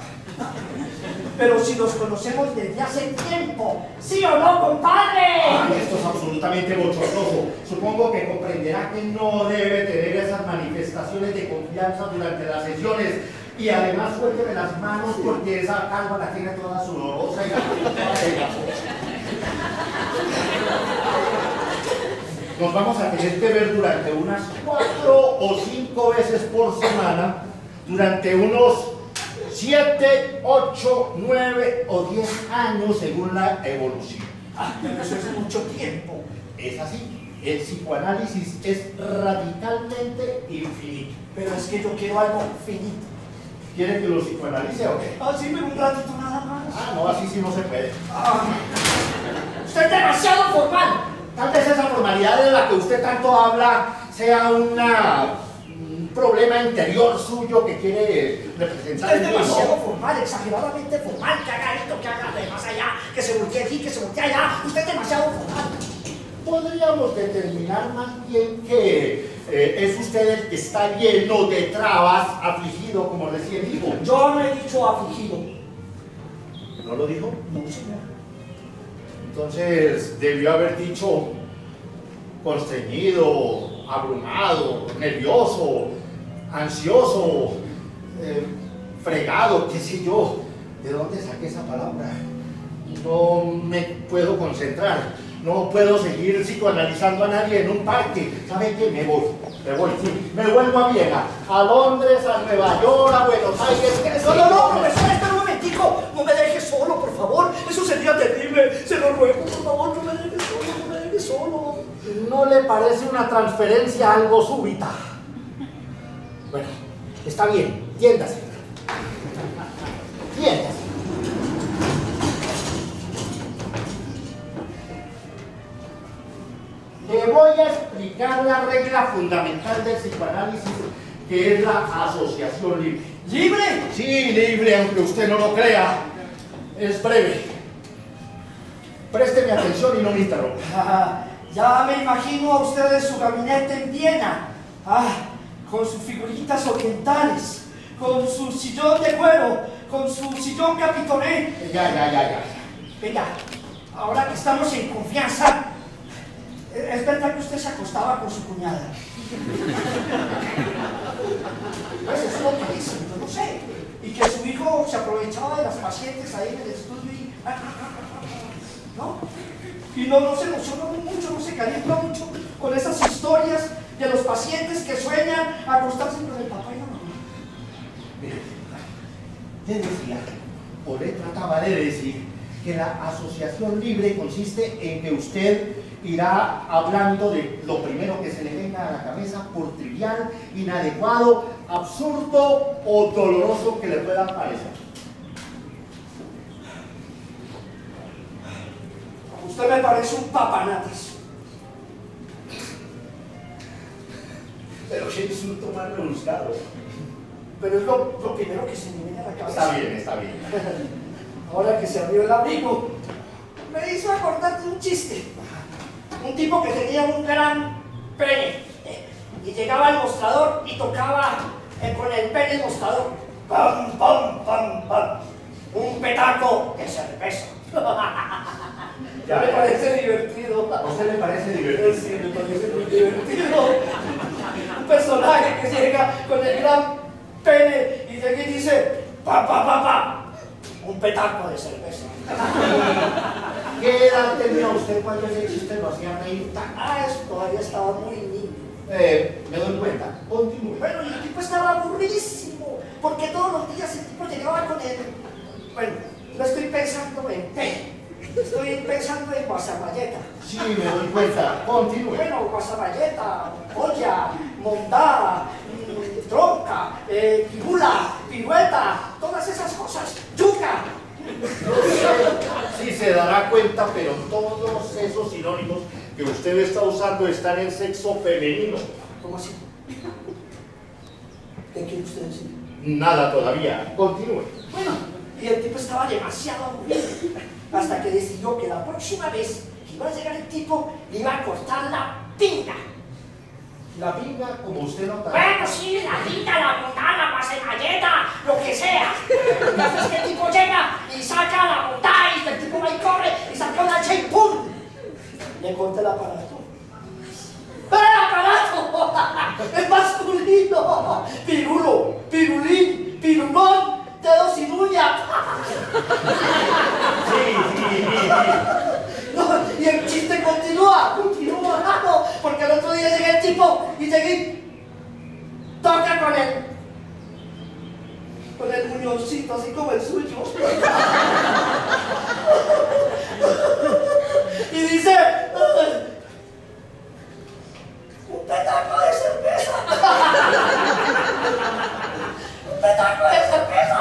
Pero si nos conocemos desde hace tiempo. ¿Sí o no, compadre? Ay, esto es absolutamente bochornoso. Supongo que comprenderá que no debe tener esas manifestaciones de confianza durante las sesiones. Y además suélteme las manos porque esa calva la tiene toda sudorosa y la. Nos vamos a tener que ver durante unas cuatro o cinco veces por semana, durante unos siete, ocho, nueve o diez años según la evolución. Ah, pero eso es mucho tiempo. Es así. El psicoanálisis es radicalmente infinito. Pero es que yo quiero algo finito. ¿Quiere que lo psicoanalice o qué? Ah, sí, pero un ratito nada más. Ah, no, así sí no se puede. Ah, usted es demasiado formal. Tal vez esa formalidad de la que usted tanto habla sea una, un problema interior suyo que quiere representar es demasiado formal, exageradamente formal. Que haga esto, que haga de más allá, que se voltee aquí, que se voltee allá. Usted es demasiado formal. Podríamos determinar más bien que eh, es usted el que está lleno de trabas, afligido, como recién dijo. Yo no he dicho afligido. ¿No lo dijo? No, señor. Entonces debió haber dicho constreñido, abrumado, nervioso, ansioso, eh, fregado, qué sé yo. ¿De dónde saqué esa palabra? No me puedo concentrar. No puedo seguir psicoanalizando a nadie en un parque. ¿Sabe qué? Me voy. Me voy, sí. Me vuelvo a Viena, a Londres, a Nueva York, a Buenos Aires. ¿qué No, no, no, profesor, espera un momentico. No me dejes solo, por favor. Eso sería terrible. Se lo ruego, por favor, no me deje solo, no me deje solo. ¿No le parece una transferencia algo súbita? Bueno, está bien, tiéndase. Tiéndase. Le voy a explicar la regla fundamental del psicoanálisis, que es la asociación libre. ¿Libre? Sí, libre, aunque usted no lo crea. Es breve. Présteme atención y no me interrumpa. Ah, ya me imagino a usted en su gabinete en Viena, ah, con sus figuritas orientales, con su sillón de cuero, con su sillón capitoné. Ya, ya, ya, ya. Venga, ahora que estamos en confianza, ¿e-, ¿es verdad que usted se acostaba con su cuñada? Pues eso es lo que dicen, yo no sé. Y que su hijo se aprovechaba de las pacientes ahí en el estudio y... ¿No? Y no, no se emociona mucho, no se calienta mucho con esas historias de los pacientes que sueñan acostarse con el papá y la mamá. Mire, le decía, o le trataba de decir, que la asociación libre consiste en que usted irá hablando de lo primero que se le venga a la cabeza por trivial, inadecuado, absurdo o doloroso que le pueda parecer. Usted me parece un papanatis. Pero qué insulto más rebuscado. Pero es lo, lo primero que se me viene a la cabeza. Está bien, está bien. Ahora que se abrió el abrigo, me hizo acordar de un chiste. Un tipo que tenía un gran pene eh, y llegaba al mostrador y tocaba eh, con el pene el mostrador. ¡Pam, pam, pam, pam! Un petaco de cerveza. Ya me parece divertido. ¿A usted le parece divertido? Sí, me parece muy divertido. Un personaje que llega con el gran pene y de aquí dice, pa, pa, pa, pa, un petaco de cerveza. ¿Qué edad tenía usted cuando ese chiste lo hacía reír tan? Ah, todavía estaba muy niño. Eh, me doy cuenta. Continúe. Bueno, y el tipo estaba aburridísimo, porque todos los días el tipo llegaba con el... Bueno, no estoy pensando en estoy pensando en guasamalleta. Sí, me doy cuenta. Continúe. Bueno, guasamalleta, olla, mondá, mm, tronca, eh, pirula, pirueta, todas esas cosas, yuca. No sé si se dará cuenta, pero todos esos sinónimos que usted está usando están en sexo femenino. ¿Cómo así? ¿Qué quiere usted decir? Nada todavía. Continúe. Bueno, y el tipo estaba demasiado aburrido, hasta que decidió que la próxima vez que iba a llegar el tipo, le iba a cortar la pinga. La pinga, como usted nota. Bueno, sí, la tinta, la bondad, la galleta, lo que sea. Entonces que el tipo llega y saca la bondad y el tipo va y corre y saca una y ¡pum! Le corta el aparato. ¡El aparato! ¡Es masculino! Pirulo, pirulín, pirulón, dedos sin uña. Sí, sí, sí, sí. No, y el chiste continúa, continúa, no, porque el otro día llega el tipo y llega y toca con él. Con el muñoncito, así como el suyo. y dice, "Ay, un petaco de cerveza. petaco de cerveza.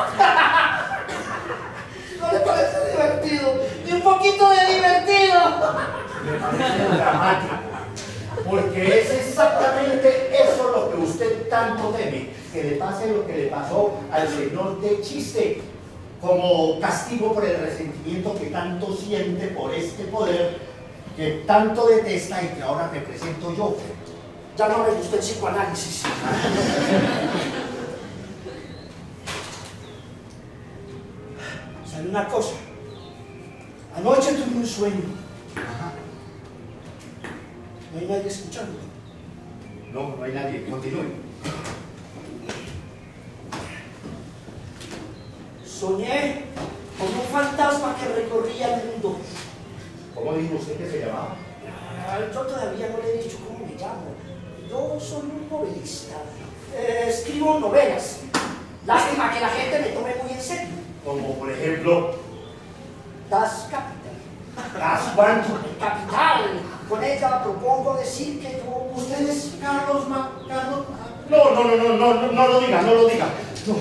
¿No le parece divertido? Ni un poquito de divertido. Me parece dramático. Porque es exactamente eso lo que usted tanto teme, que le pase lo que le pasó al señor de chiste, como castigo por el resentimiento que tanto siente por este poder, que tanto detesta y que ahora represento yo. Ya no me gustó el psicoanálisis. ¿Sabe una cosa? Anoche tuve un sueño. No hay nadie escuchando. No, no hay nadie, continúe. Soñé con un fantasma que recorría el mundo. ¿Cómo dijo usted que se llamaba? Ah, Yo todavía no le he dicho cómo me llamo. Yo soy un novelista. Eh, escribo novelas. Lástima que la gente me tome muy en serio. Como por ejemplo, Das Capital. ¿Gas cuánto? Capital. Con ella propongo decir que yo... ¿Ustedes, Carlos Ma... Carlos No, no, no, no, no, no, no lo diga, no lo diga. No.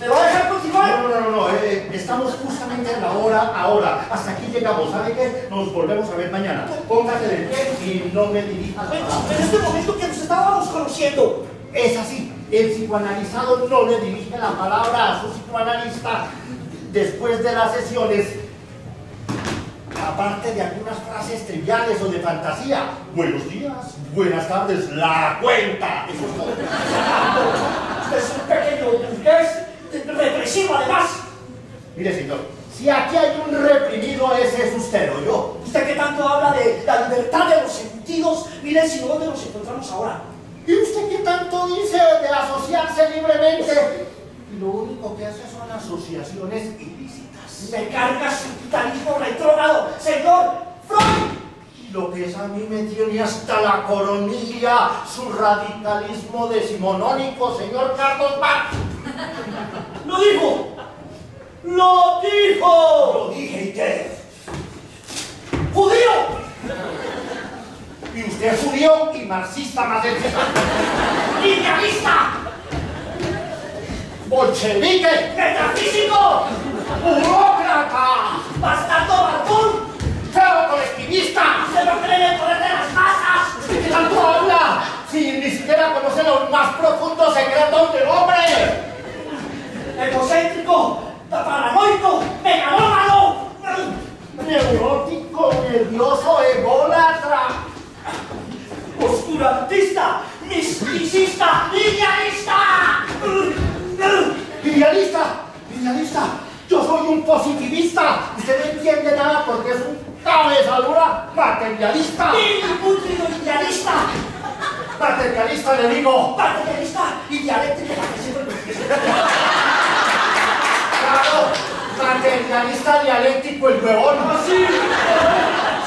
¿Me va a dejar continuar? No, no, no, no, eh, estamos justamente en la hora ahora. Hasta aquí llegamos, ¿sabe qué? Nos volvemos a ver mañana. Póngase de pie y no me dirija la Bueno, palabra. En este momento que nos estábamos conociendo, Es así, el psicoanalizado no le dirige la palabra a su psicoanalista después de las sesiones, aparte de algunas frases triviales o de fantasía. Buenos días, buenas tardes, la cuenta. Eso es todo. usted es un pequeño burgués represivo además. Mire, señor, si aquí hay un reprimido, ese es usted o yo. Usted que tanto habla de la libertad de los sentidos, mire si no dónde nos encontramos ahora. ¿Y usted qué tanto dice de asociarse libremente? Y lo único que hace son asociaciones ilícitas. Me carga su capitalismo retrógrado, señor Freud. Lo que es a mí me tiene hasta la coronilla, su radicalismo decimonónico, señor Carlos Marx. Lo dijo. Lo dijo. Lo dije y qué. Judío. Y usted es judío y marxista más encima. Idealista. Bolchevique, Metafísico. burócrata, Bastardo barbón. feo colectivista. Se lo cree en el poder de las masas. ¿De qué tanto habla? Si ni siquiera conoce los más profundos secretos del hombre. Egocéntrico. Paranoico. Megalómano. Neurótico, nervioso, ególatra. Oscurantista. Misticista. Idealista. Idealista, idealista. Yo soy un positivista. Usted no entiende nada porque es un cabezadura materialista. Putrido idealista. Materialista le digo. Materialista y dialéctica. Claro, materialista dialéctico el huevón. Ah, sí,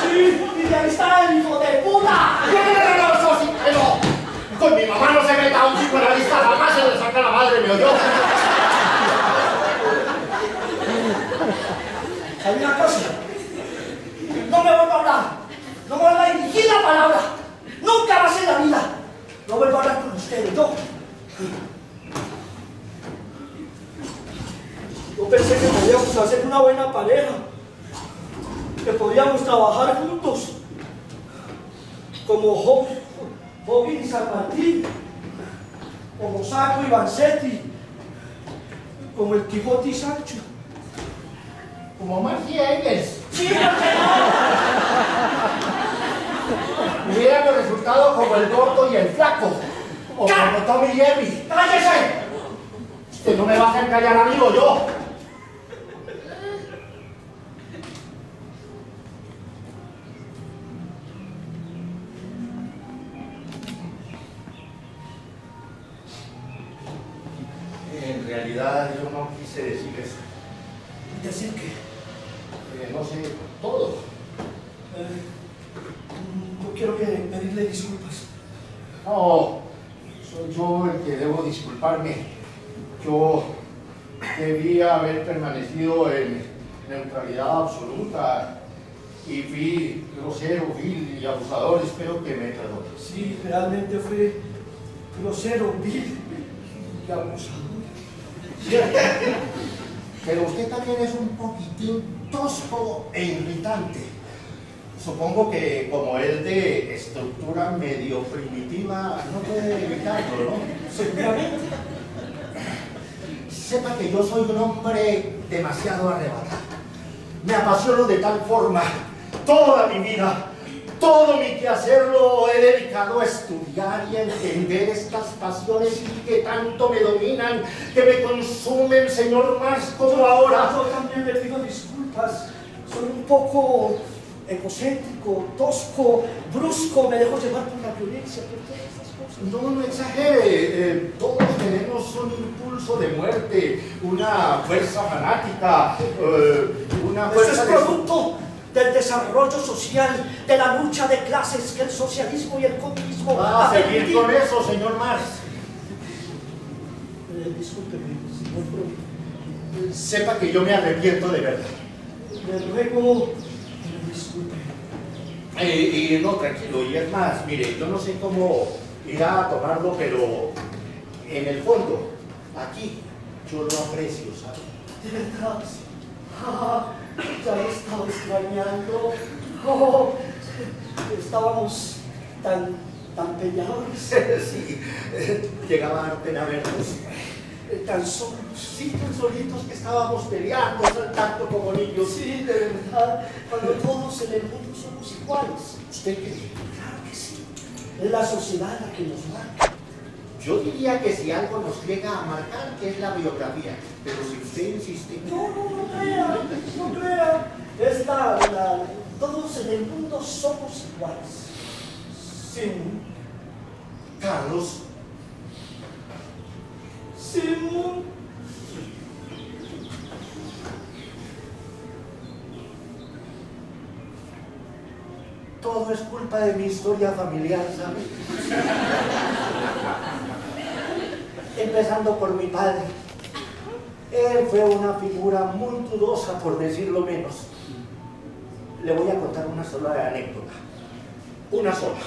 sí, idealista el hijo de puta. No, no, no, no, no. Con mi mamá no se meta un psicoanalista, jamás se le saca la madre, me oyó. Hay una cosa. No me vuelvo a hablar. No me vuelvo a dirigir la palabra. Nunca más en la vida. No vuelvo a hablar con ustedes. Yo. Yo pensé que podíamos hacer una buena pareja. Que podíamos trabajar juntos. Como y San Martín. Como Saco y Vanzetti. Como el Quijote y Sancho. Como y Engels. Sí, ¿por qué no? Hubiéramos resultado como el gordo y el flaco. O como Tommy Jerry. ¡Cállese! Usted no me va a hacer callar, amigo, yo. Realidad yo no quise decir eso. Decir que Eh, no sé todo. eh, yo quiero que pedirle disculpas. No, soy yo el que debo disculparme. Yo debía haber permanecido en neutralidad absoluta y fui grosero, vil y abusador. Espero que me perdone. Sí, realmente fue grosero, vil y abusador. Pero usted también es un poquitín tosco e irritante. Supongo que como es de estructura medio primitiva, no puede evitarlo, ¿no? Seguramente. Sepa que yo soy un hombre demasiado arrebatado. Me apasiono de tal forma toda mi vida. Todo mi quehacer lo he dedicado a estudiar y a entender estas pasiones que tanto me dominan, que me consumen, señor Marx, como ahora. Yo también le pido disculpas. Soy un poco egocéntrico, tosco, brusco, me dejo llevar por la violencia, por todas esas cosas. No, no exagere, eh, todos tenemos un impulso de muerte, una fuerza fanática, eh, una Eso es fuerza producto del desarrollo social, de la lucha de clases que el socialismo y el comunismo Va a han seguir permitido. con eso, señor Marx. Eh, discúlpeme, señor Freud. Sepa que yo me arrepiento de verdad. Le ruego que me disculpe. Eh, y no, tranquilo, y es más, mire, yo no sé cómo irá a tomarlo, pero en el fondo, aquí, yo lo aprecio, ¿sabes? De verdad. Ah, ya lo estaba extrañando. Oh, estábamos tan, tan peleados, sí, eh, llegaba a dar pena vernos. eh, tan solos. Sí, tan solitos que estábamos peleando, saltando como niños. Sí, de verdad. Cuando todos en el mundo somos iguales. ¿Usted qué? Claro que sí. Es la sociedad la que nos marca. Yo diría que si algo nos llega a marcar, que es la biografía. Pero si usted insiste... No, no, no crea, no crea. Esta, la- todos en el mundo somos iguales. Sin, Carlos, sin todo es culpa de mi historia familiar, ¿sabe? Empezando por mi padre. Él fue una figura muy dudosa, por decirlo menos. Le voy a contar una sola anécdota. Una sola.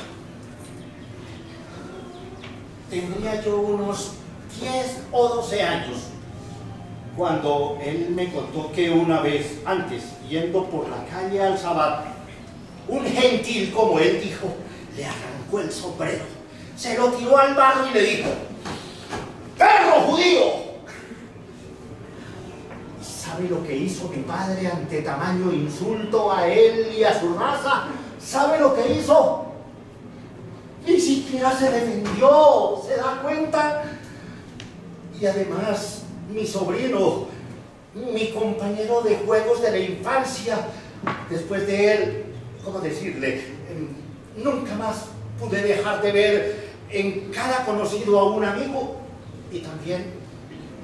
Tendría yo unos 10 o 12 años cuando él me contó que una vez antes, yendo por la calle al Sabat, un gentil, como él dijo, le arrancó el sombrero, se lo tiró al barro y le dijo, ¡Perro judío! ¿Y ¿Sabe lo que hizo mi padre ante tamaño insulto a él y a su raza? ¿Sabe lo que hizo? Ni siquiera se defendió, ¿se da cuenta? Y además, mi sobrino, mi compañero de juegos de la infancia, después de él, ¿cómo decirle? Em, Nunca más pude dejar de ver en cada conocido a un amigo y también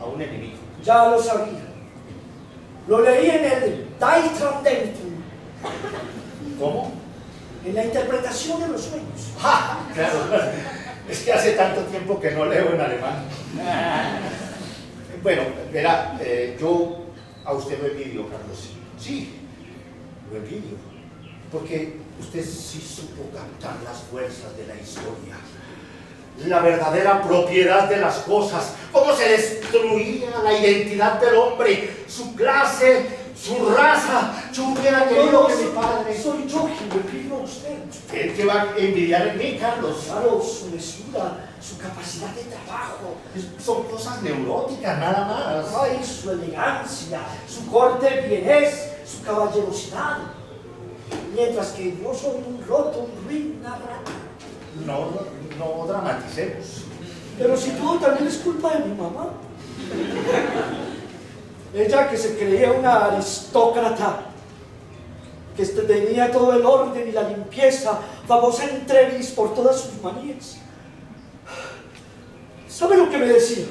a un enemigo. Ya lo sabía. Lo leí en el Die Traumdenken, ¿Cómo? en la interpretación de los sueños. ¡Ja! Claro, es que hace tanto tiempo que no leo en alemán. Bueno, verá, eh, yo a usted lo envidio, Carlos. Sí, lo envidio. Porque usted sí supo captar las fuerzas de la historia. La verdadera propiedad de las cosas. Cómo se destruía la identidad del hombre, su clase, su raza. Yo hubiera querido que mi padre... soy yo quien lo envidio a usted. ¿Qué te va a envidiar en mí, Carlos? Claro, su mesura, su capacidad de trabajo, Son cosas neuróticas, nada más. ay, su elegancia, su corte bienés, su caballerosidad. Mientras que yo soy un roto, un ruin, una rata. No, no dramaticemos. Pero si todo también es culpa de mi mamá. Ella que se creía una aristócrata, que este- tenía todo el orden y la limpieza, famosa en Trevis por todas sus manías. ¿Sabe lo que me decía?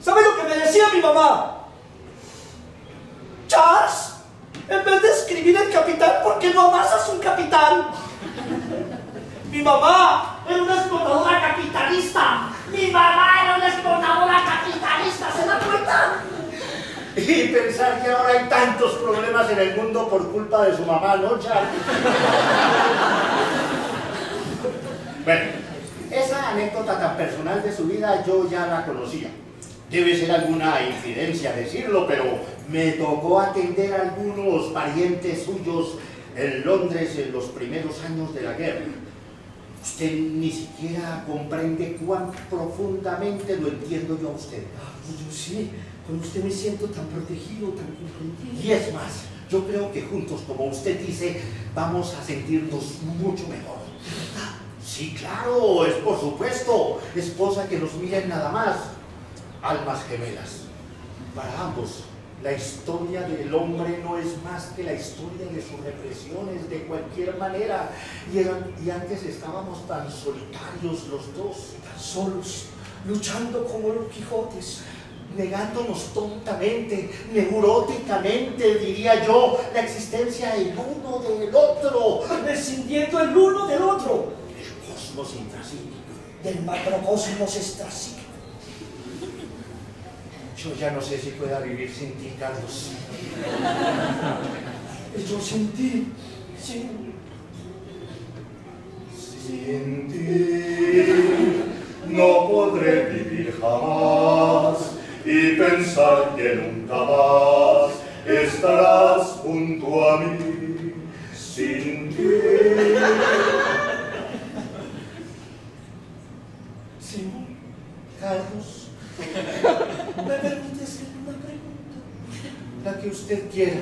¿Sabe lo que me decía mi mamá? Charles, en vez de escribir el capitán, ¿por qué no amasas un capitán? Mi mamá era una explotadora capitalista. Mi mamá era una exportadora capitalista, ¿se da cuenta? Y pensar que ahora hay tantos problemas en el mundo por culpa de su mamá, ¿no, Charlie? bueno, esa anécdota tan personal de su vida yo ya la conocía. Debe ser alguna incidencia decirlo, pero me tocó atender a algunos parientes suyos en Londres en los primeros años de la guerra. Usted ni siquiera comprende cuán profundamente lo entiendo yo a usted. Ah, pues yo sí, con usted me siento tan protegido, tan comprendido. Y es más, yo creo que juntos, como usted dice, vamos a sentirnos mucho mejor. Sí, claro, es por supuesto. Esposa que nos miren nada más. Almas gemelas. Para ambos, la historia del hombre no es más que la historia de sus represiones de cualquier manera. Y, y antes estábamos tan solitarios los dos. Tan solos, luchando como los Quijotes. negándonos tontamente, neuróticamente, diría yo, la existencia el uno del otro, Descendiendo el uno del otro, el cosmos intrasíquico. del macrocosmos extrasíquico. Yo ya no sé si pueda vivir sin ti, Carlos. yo sin ti, sin, sin ti no podré vivir jamás y pensar que nunca más estarás junto a mí sin ti. sin. Carlos, ¿Me permite hacer una pregunta? la que usted quiera.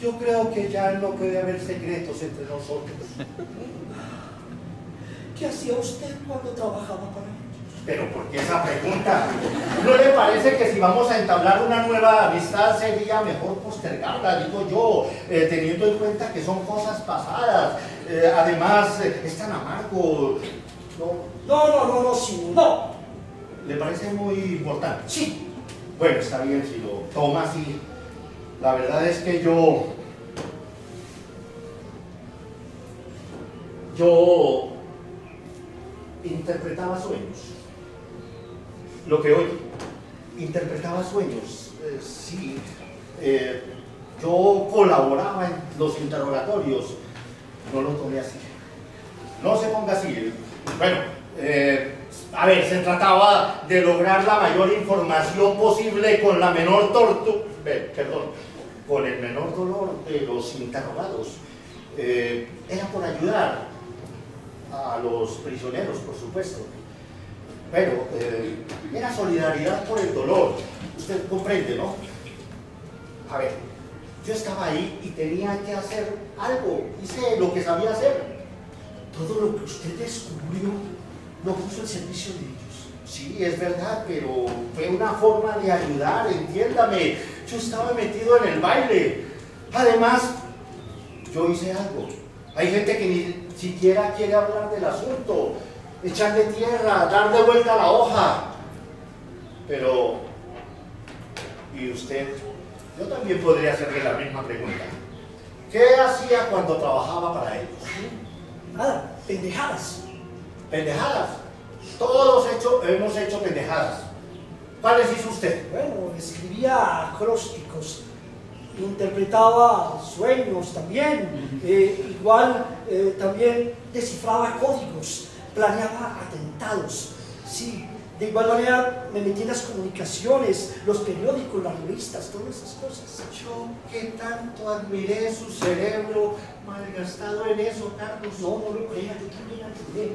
Yo creo que ya no puede haber secretos entre nosotros. ¿Qué hacía usted cuando trabajaba para ellos? Pero ¿por qué esa pregunta? ¿No le parece que si vamos a entablar una nueva amistad sería mejor postergarla, digo yo, eh, teniendo en cuenta que son cosas pasadas? Eh, además, eh, es tan amargo. ¿no? No, no, no, no, sí, no. ¿Le parece muy importante? Sí, Bueno, está bien si lo toma así. La verdad es que yo... Yo interpretaba sueños. Lo que hoy interpretaba sueños, eh, sí. Eh, yo colaboraba en los interrogatorios. No lo tomé así. No se ponga así. Bueno, eh, a ver, se trataba de lograr la mayor información posible con la menor tortu... eh, perdón, con el menor dolor de los interrogados. Eh, era por ayudar a los prisioneros, por supuesto. Pero eh, era solidaridad por el dolor. Usted comprende, ¿no? A ver, yo estaba ahí y tenía que hacer algo. Hice lo que sabía hacer. todo lo que usted descubrió lo puso al servicio de ellos. Sí, es verdad, pero fue una forma de ayudar, entiéndame. Yo estaba metido en el baile. Además, yo hice algo. Hay gente que ni siquiera quiere hablar del asunto, echarle tierra, dar de vuelta la hoja. Pero, ¿y usted? Yo también podría hacerle la misma pregunta. ¿Qué hacía cuando trabajaba para ellos? Nada, pendejadas. Pendejadas. Todos hecho- hemos hecho pendejadas. ¿Cuáles hizo usted? Bueno, escribía acrósticos, interpretaba sueños también, eh, igual eh, también descifraba códigos, planeaba atentados. Sí, de igual manera me metí en las comunicaciones, los periódicos, las revistas, todas esas cosas. Yo que tanto admiré su cerebro malgastado en eso, Carlos. No, no lo crea, yo también ayudé.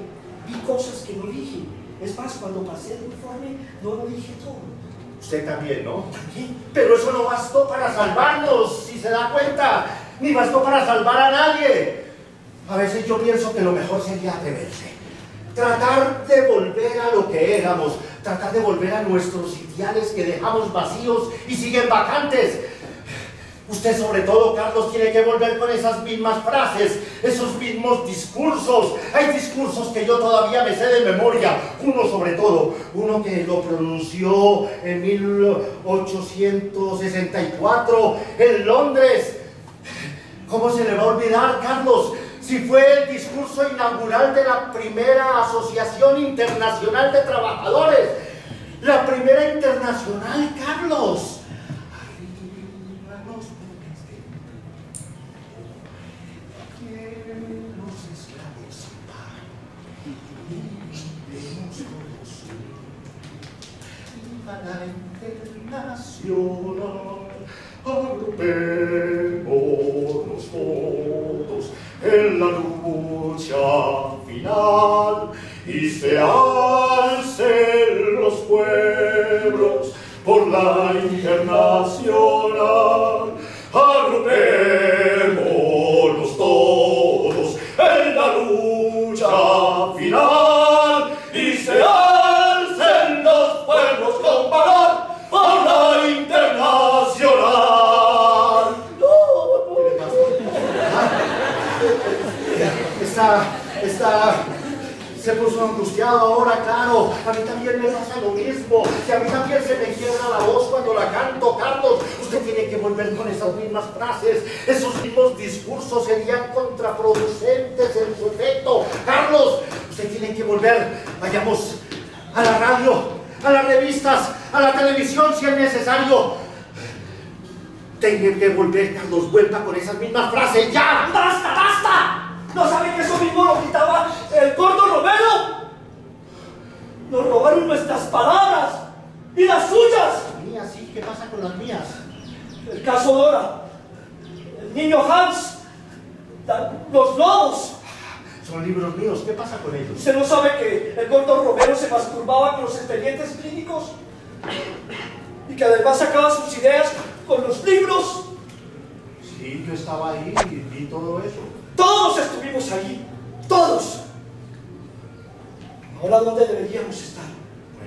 Vi cosas que no dije. Es más, cuando pasé el informe, no lo dije todo. Usted también, ¿no? También Pero eso no bastó para salvarnos, si se da cuenta. Ni bastó para salvar a nadie. A veces yo pienso que lo mejor sería atreverse. Tratar de volver a lo que éramos. Tratar de volver a nuestros ideales que dejamos vacíos y siguen vacantes. Usted sobre todo, Carlos, tiene que volver con esas mismas frases, esos mismos discursos. Hay discursos que yo todavía me sé de memoria. Uno sobre todo, uno que lo pronunció en 1864 en Londres. ¿Cómo se le va a olvidar, Carlos? Si fue el discurso inaugural de la primera Asociación Internacional de Trabajadores. La primera internacional, Carlos. Arriba los buques de que los esclavos van y vivimos todos Viva la internacional, todos en la lucha final y se alcen los pueblos por la internacional. Agrupémonos todos en la lucha final se puso angustiado ahora, claro. A mí también me pasa lo mismo. Si a mí también se me quiebra la voz cuando la canto, Carlos, usted tiene que volver con esas mismas frases. Esos mismos discursos serían contraproducentes en su efecto. Carlos, usted tiene que volver. Vayamos a la radio, a las revistas, a la televisión si es necesario. Tiene que volver, Carlos, vuelta con esas mismas frases, ¡ya! ¡Basta, basta! ¿No saben que eso mismo lo gritaba el gordo Romero? Nos robaron nuestras palabras y las suyas. Mías, sí, ¿qué pasa con las mías? El caso Dora, el niño Hans, los lobos. Son libros míos, ¿qué pasa con ellos? ¿Usted no sabe que el gordo Romero se masturbaba con los expedientes clínicos? Y que además sacaba sus ideas con los libros. Sí, yo estaba ahí y vi todo eso. Todos estuvimos ahí. Todos. Ahora, ¿dónde deberíamos estar?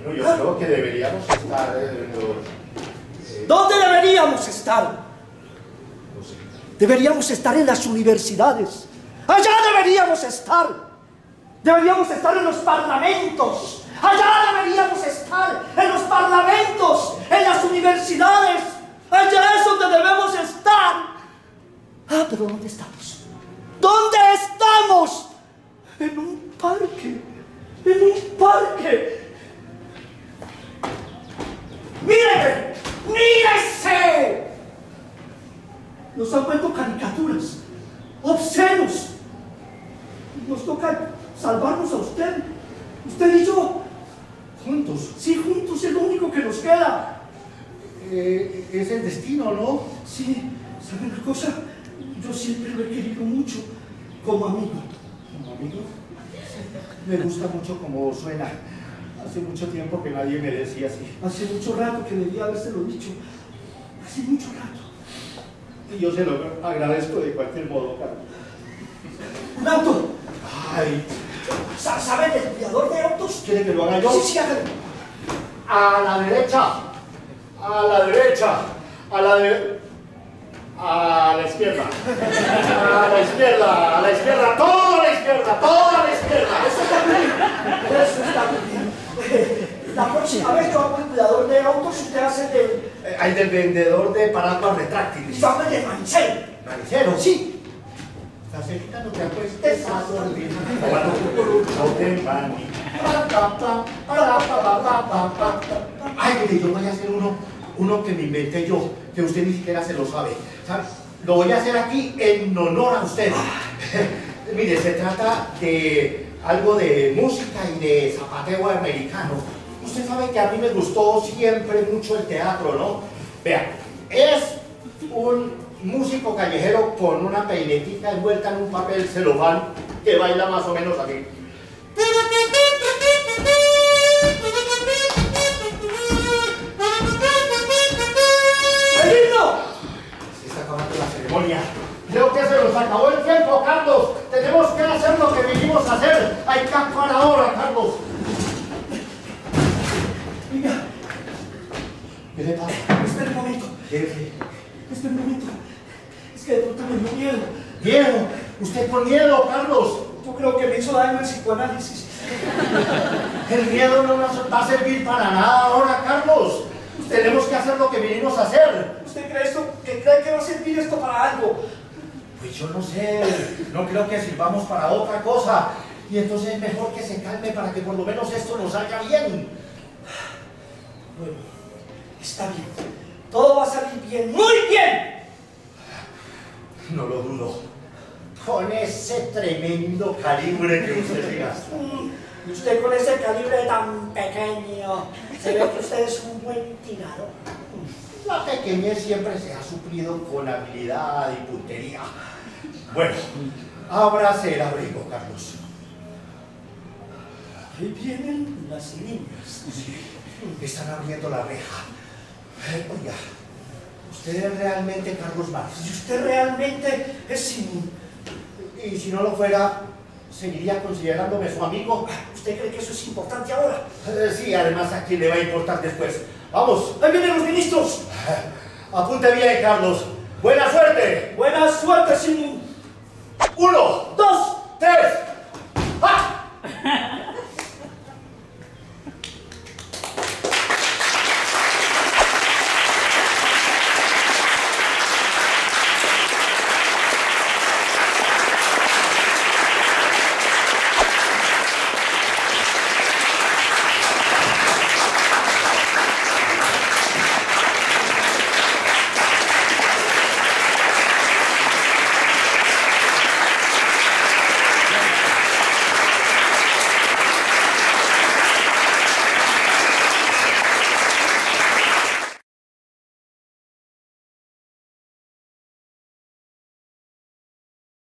Bueno, yo creo que deberíamos estar eh, en los... eh, ¿Dónde deberíamos estar? no sé. Deberíamos estar en las universidades. Allá deberíamos estar. Deberíamos estar en los parlamentos. Allá deberíamos estar en los parlamentos, en las universidades. Allá es donde debemos estar. Ah, pero ¿dónde estamos? ¿Dónde estamos? En un parque. En un parque. ¡Míreme! ¡Mírese! Nos han vuelto caricaturas, obscenos. Nos toca salvarnos a usted. Usted y yo. Juntos. Sí, juntos es lo único que nos queda. Eh, es el destino, ¿no? Sí, ¿sabe una cosa? Yo siempre lo he querido mucho como amigo. Como amigo. Me gusta mucho como suena. Hace mucho tiempo que nadie me decía así. Hace mucho rato que debía habérselo dicho. Hace mucho rato. Y yo se lo agradezco de cualquier modo, Carlos. ¡Un auto! Ay, Sa- ¿Sabe del cuidador de autos? ¿quiere que lo haga yo? Sí, sí, hágalo. A la derecha. A la derecha. A la de... A la izquierda. A la izquierda, a la izquierda, toda la izquierda, toda la izquierda. Eso está bien. Eso está bien. Eh, la próxima vez yo hago el cuidador de autos usted hace el del... El del vendedor de paraguas retráctiles. Yo hago el de manicero. ¿Manicero? Sí. La cerquita no te acuestes a. No te. Ay, mire, yo voy a hacer uno uno que me inventé yo, que usted ni siquiera se lo sabe. Lo voy a hacer aquí en honor a usted. mire, se trata de algo de música y de zapateo americano. Usted sabe que a mí me gustó siempre mucho el teatro, ¿no? Vea, es un músico callejero con una peinetica envuelta en un papel celofán que baila más o menos así. Creo que se nos acabó el tiempo, Carlos. Tenemos que hacer lo que vinimos a hacer. Hay que actuar ahora, Carlos. Venga, ¿Qué le pasa? espera un momento. ¿Qué? Espera un momento. Es que de pronto me dio miedo. Miedo. Usted con miedo, Carlos. Yo creo que me hizo daño el psicoanálisis. El miedo no nos va a servir para nada ahora, Carlos. Tenemos que hacer lo que vinimos a hacer. ¿Usted cree, esto, que cree que va a servir esto para algo? Pues yo no sé, no creo que sirvamos para otra cosa. Y entonces es mejor que se calme para que por lo menos esto nos salga bien. Bueno, está bien. Todo va a salir bien, muy bien. No lo dudo. Con ese tremendo calibre que usted se gasta. Mm, Y usted con ese calibre tan pequeño, se ve que usted es un buen tirador. La pequeñez siempre se ha suplido con habilidad y puntería. Bueno, ábrase el abrigo, Carlos. Ahí vienen las niñas. Están abriendo la reja. Eh, Oiga, usted es realmente Carlos Marx. Si usted realmente es sin... Y si no lo fuera, seguiría considerándome su amigo. ¿Usted cree que eso es importante ahora? Eh, sí, además, ¿a quién le va a importar después? ¡Vamos! ¡Ahí vienen los ministros! Apunte bien, Carlos. ¡Buena suerte! ¡Buena suerte, sin... ¡Uno, dos, tres! ¡Ah!